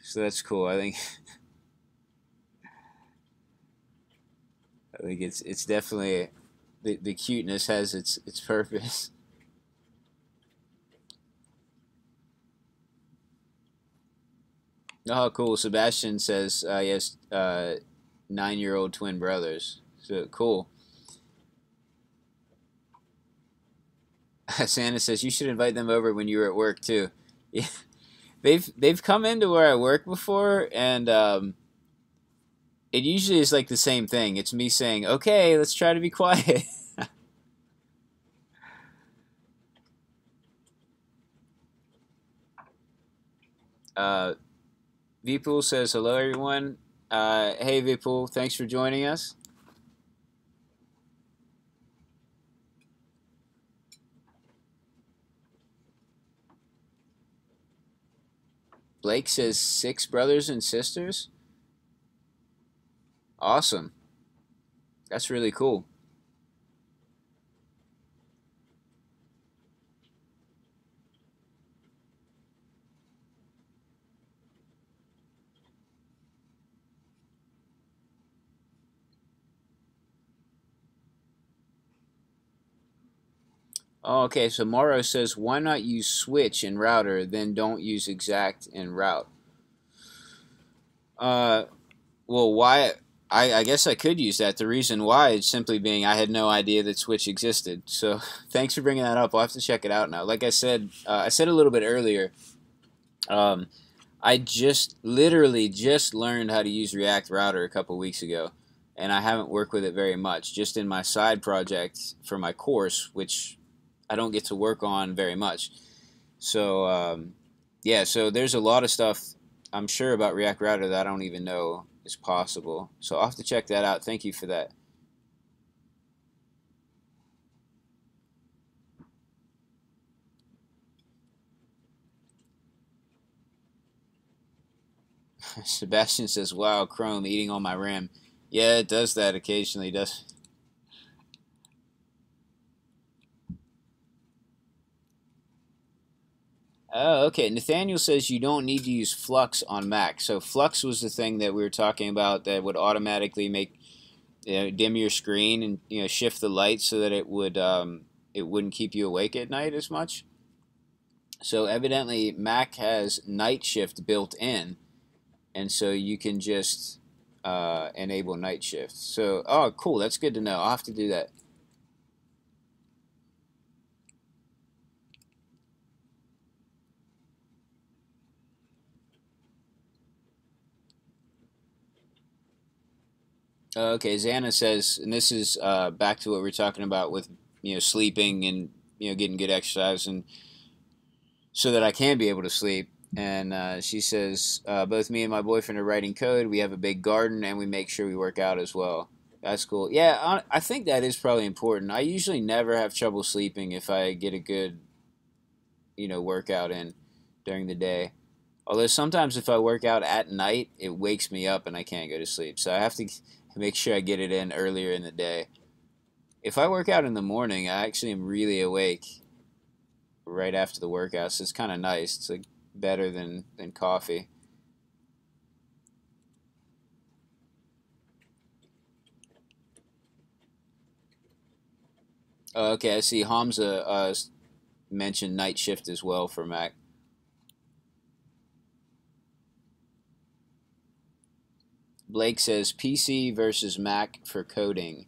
[SPEAKER 1] So that's cool. I think I think it's it's definitely the the cuteness has its its purpose. Oh, cool. Sebastian says uh, he has uh, nine-year-old twin brothers. So cool. Santa says you should invite them over when you were at work too. Yeah. They've they've come into where I work before, and um, it usually is like the same thing. It's me saying, "Okay, let's try to be quiet." uh, Vipul says, "Hello, everyone. Uh, hey, Vipul, thanks for joining us." Blake says six brothers and sisters. Awesome. That's really cool. Oh, okay, so Morrow says, why not use switch in router, then don't use exact in route? Uh, well, why I, I, guess I could use that. The reason why is simply being I had no idea that Switch existed. So thanks for bringing that up. I'll have to check it out now. Like I said, uh, I said a little bit earlier. Um, I just literally just learned how to use React Router a couple weeks ago, and I haven't worked with it very much. Just in my side project for my course, which I don't get to work on very much. So um, yeah, so there's a lot of stuff I'm sure about React Router that I don't even know is possible. So I'll have to check that out. Thank you for that. Sebastian says, wow, Chrome eating all my RAM. Yeah, it does that occasionally, does Oh, okay. Nathaniel says you don't need to use Flux on Mac. So Flux was the thing that we were talking about that would automatically make you know, dim your screen and you know shift the light so that it would um, it wouldn't keep you awake at night as much. So evidently Mac has night shift built in, and so you can just uh, enable night shift. So oh, cool. That's good to know. I'll have to do that. Okay, Xana says, and this is uh, back to what we are talking about with you know sleeping and you know getting good exercise, and so that I can be able to sleep. and uh, she says uh, both me and my boyfriend are writing code. We have a big garden, and we make sure we work out as well. That's cool. Yeah, I think that is probably important. I usually never have trouble sleeping if I get a good, you know, workout in during the day. Although sometimes if I work out at night, it wakes me up and I can't go to sleep. So I have to make sure I get it in earlier in the day. If I work out in the morning, I actually am really awake right after the workout. So it's kind of nice. It's like better than, than coffee. Uh, okay, I see Hamza uh, mentioned night shift as well for Mac. Blake says PC versus Mac for coding.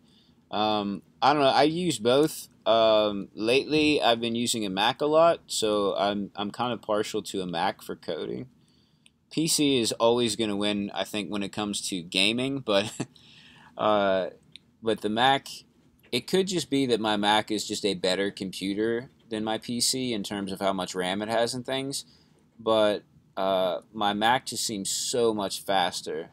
[SPEAKER 1] Um, I don't know. I use both. Um, lately, I've been using a Mac a lot, so I'm I'm kind of partial to a Mac for coding. PC is always going to win, I think, when it comes to gaming, but uh, but the Mac, it could just be that my Mac is just a better computer than my PC in terms of how much RAM it has and things, but uh, my Mac just seems so much faster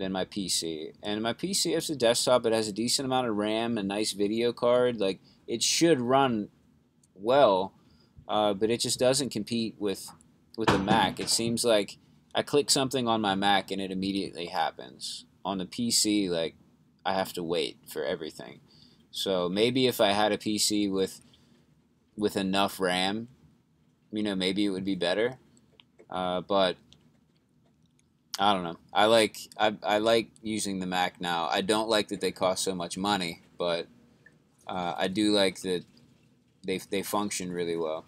[SPEAKER 1] than my PC. And my PC, it's a desktop, it has a decent amount of RAM, a nice video card. Like it should run well, uh, but it just doesn't compete with with the Mac. It seems like I click something on my Mac and it immediately happens. On the PC, like I have to wait for everything. So maybe if I had a PC with with enough RAM, you know, maybe it would be better. Uh, but I don't know. I like I, I like using the Mac now. I don't like that they cost so much money, but uh, I do like that they they function really well.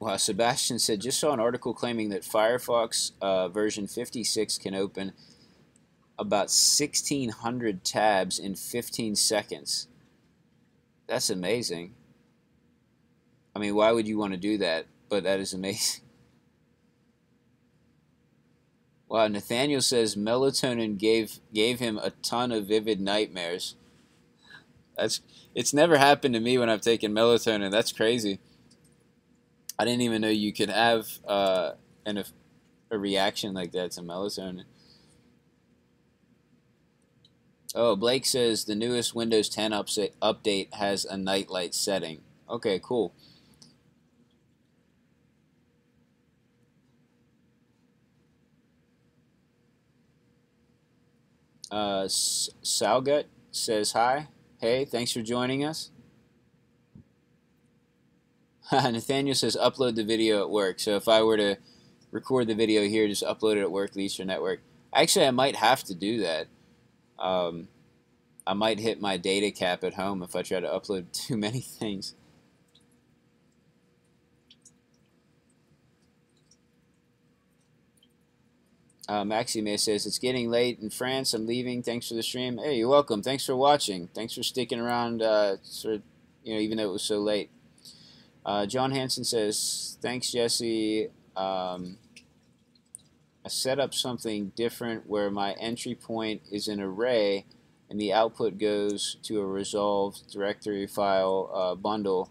[SPEAKER 1] Wow, Sebastian said, just saw an article claiming that Firefox uh, version 56 can open about 1,600 tabs in 15 seconds. That's amazing. I mean, why would you want to do that? But that is amazing. Wow, Nathaniel says melatonin gave gave him a ton of vivid nightmares. That's it's never happened to me when I've taken melatonin. That's crazy. I didn't even know you could have uh, an, a reaction like that to melatonin. Oh, Blake says the newest Windows 10 update has a nightlight setting. Okay, cool. Uh, Salgut says hi. Hey, thanks for joining us. Nathaniel says upload the video at work. So if I were to record the video here, just upload it at work, Leisure Network. Actually, I might have to do that. Um, I might hit my data cap at home if I try to upload too many things. Uh, Maxime says, It's getting late in France. I'm leaving. Thanks for the stream. Hey, you're welcome. Thanks for watching. Thanks for sticking around, uh, sort of, you know, even though it was so late. Uh, John Hanson says, Thanks, Jesse. Um, I set up something different where my entry point is an array and the output goes to a resolved directory file uh, bundle.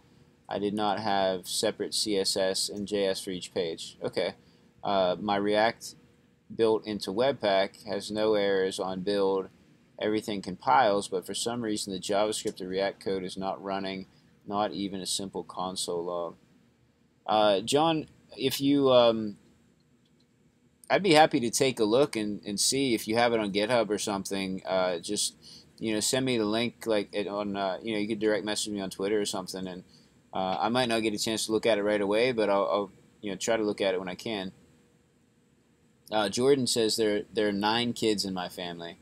[SPEAKER 1] I did not have separate CSS and JS for each page. Okay. Uh, my React built into Webpack has no errors on build. Everything compiles, but for some reason the JavaScript or React code is not running, not even a simple console log. Uh, John, if you, um, I'd be happy to take a look and, and see if you have it on GitHub or something. Uh, just, you know, send me the link, like it on, uh, you know, you could direct message me on Twitter or something, and uh, I might not get a chance to look at it right away, but I'll, I'll you know, try to look at it when I can. Uh, Jordan says there there are nine kids in my family.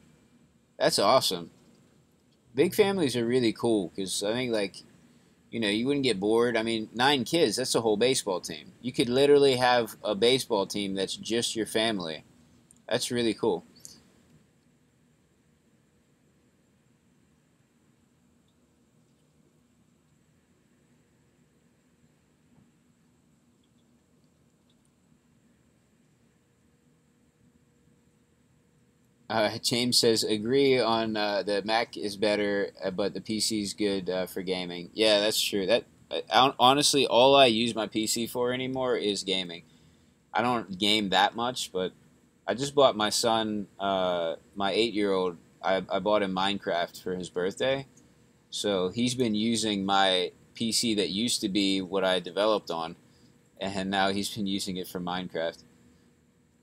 [SPEAKER 1] That's awesome. Big families are really cool because I think like, you know, you wouldn't get bored. I mean, nine kids, that's a whole baseball team. You could literally have a baseball team that's just your family. That's really cool. Uh, James says, agree on uh, the Mac is better, uh, but the PC is good uh, for gaming. Yeah, that's true. That uh, honestly, all I use my PC for anymore is gaming. I don't game that much, but I just bought my son, uh, my eight-year-old. I, I bought him Minecraft for his birthday, so he's been using my PC that used to be what I developed on, and now he's been using it for Minecraft.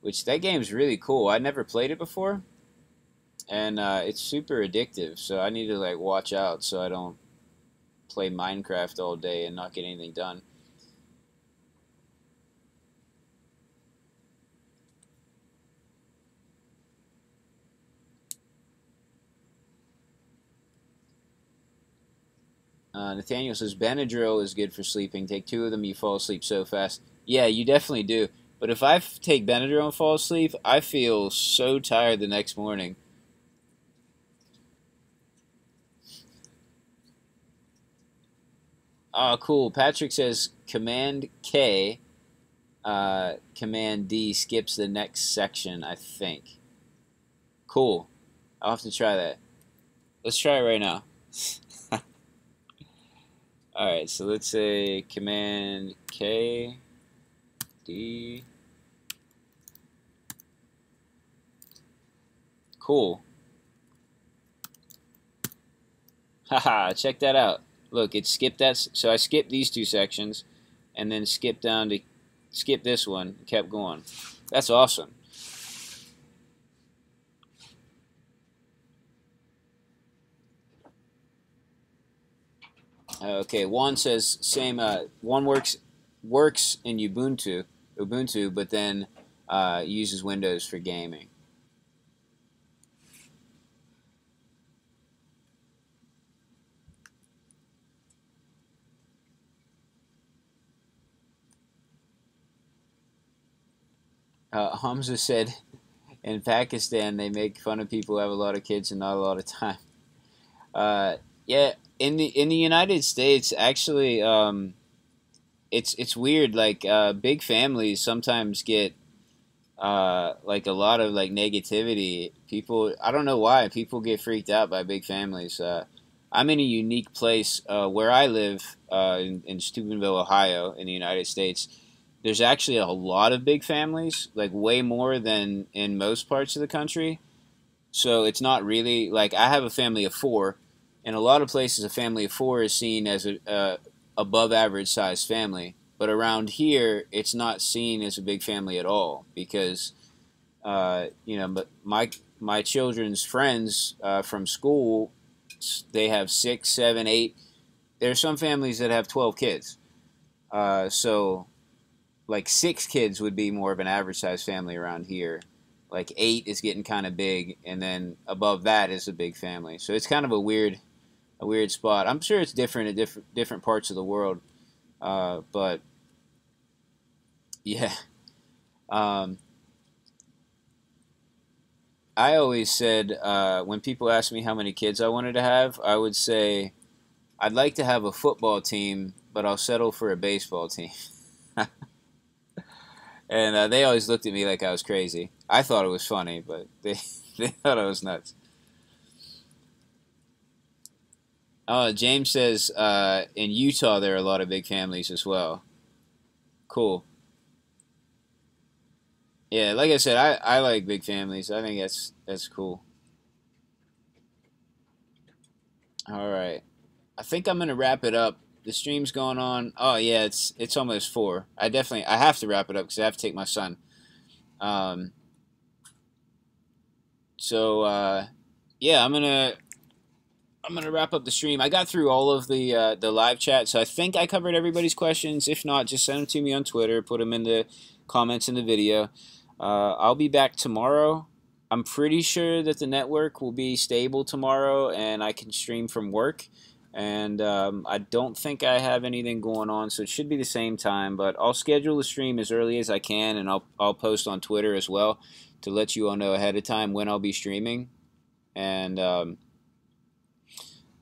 [SPEAKER 1] Which that game's really cool. I never played it before, and uh, it's super addictive. So I need to like watch out so I don't play Minecraft all day and not get anything done. Uh, Nathaniel says Benadryl is good for sleeping. Take two of them, you fall asleep so fast. Yeah, you definitely do. But if I take Benadryl and fall asleep, I feel so tired the next morning. Oh, cool. Patrick says Command K, uh, Command D skips the next section, I think. Cool. I'll have to try that. Let's try it right now. Alright, so let's say Command K, D. Cool. Haha, check that out. Look, it skipped that. So I skipped these two sections and then skipped down to skip this Juan. and Kept going. That's awesome. Okay, Juan says same. Uh, one works works in Ubuntu, Ubuntu, but then uh, uses Windows for gaming. Uh, Hamza said, in Pakistan they make fun of people who have a lot of kids and not a lot of time. Uh, yeah, in the in the United States, actually, um, it's it's weird. Like uh, big families sometimes get uh, like a lot of like negativity. People, I don't know why people get freaked out by big families. Uh, I'm in a unique place uh, where I live uh, in, in Steubenville, Ohio, in the United States there's actually a lot of big families, like way more than in most parts of the country. So it's not really like I have a family of four. In a lot of places, a family of four is seen as a above average size family. But around here, it's not seen as a big family at all because, uh, you know, but my my children's friends uh, from school, they have six, seven, eight. There are some families that have twelve kids. Uh, so like six kids would be more of an average size family around here. Like eight is getting kind of big, and then above that is a big family. So it's kind of a weird, a weird spot. I'm sure it's different in different different parts of the world, uh, but yeah. Um, I always said uh, when people ask me how many kids I wanted to have, I would say I'd like to have a football team, but I'll settle for a baseball team. and uh, they always looked at me like I was crazy. I thought it was funny, but they they thought I was nuts. Oh, James says uh, in Utah there are a lot of big families as well. Cool. Yeah, like I said, I, I like big families. I think that's that's cool. All right, I think I'm gonna wrap it up the stream's going on. Oh yeah, it's it's almost four. I definitely I have to wrap it up because I have to take my son. Um. So uh, yeah, I'm gonna I'm gonna wrap up the stream. I got through all of the uh, the live chat, so I think I covered everybody's questions. If not, just send them to me on Twitter. Put them in the comments in the video. Uh, I'll be back tomorrow. I'm pretty sure that the network will be stable tomorrow, and I can stream from work and um, I don't think I have anything going on, so it should be the same time. But I'll schedule the stream as early as I can, and I'll I'll post on Twitter as well to let you all know ahead of time when I'll be streaming. And um,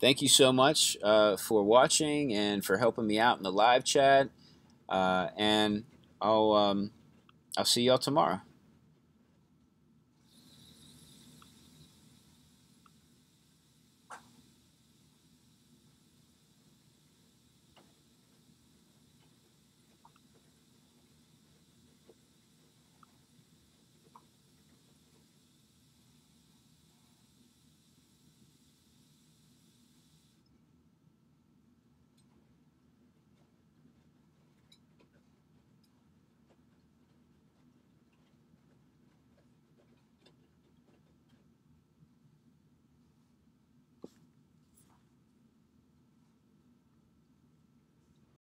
[SPEAKER 1] thank you so much uh, for watching and for helping me out in the live chat. Uh, and I'll um, I'll see y'all tomorrow.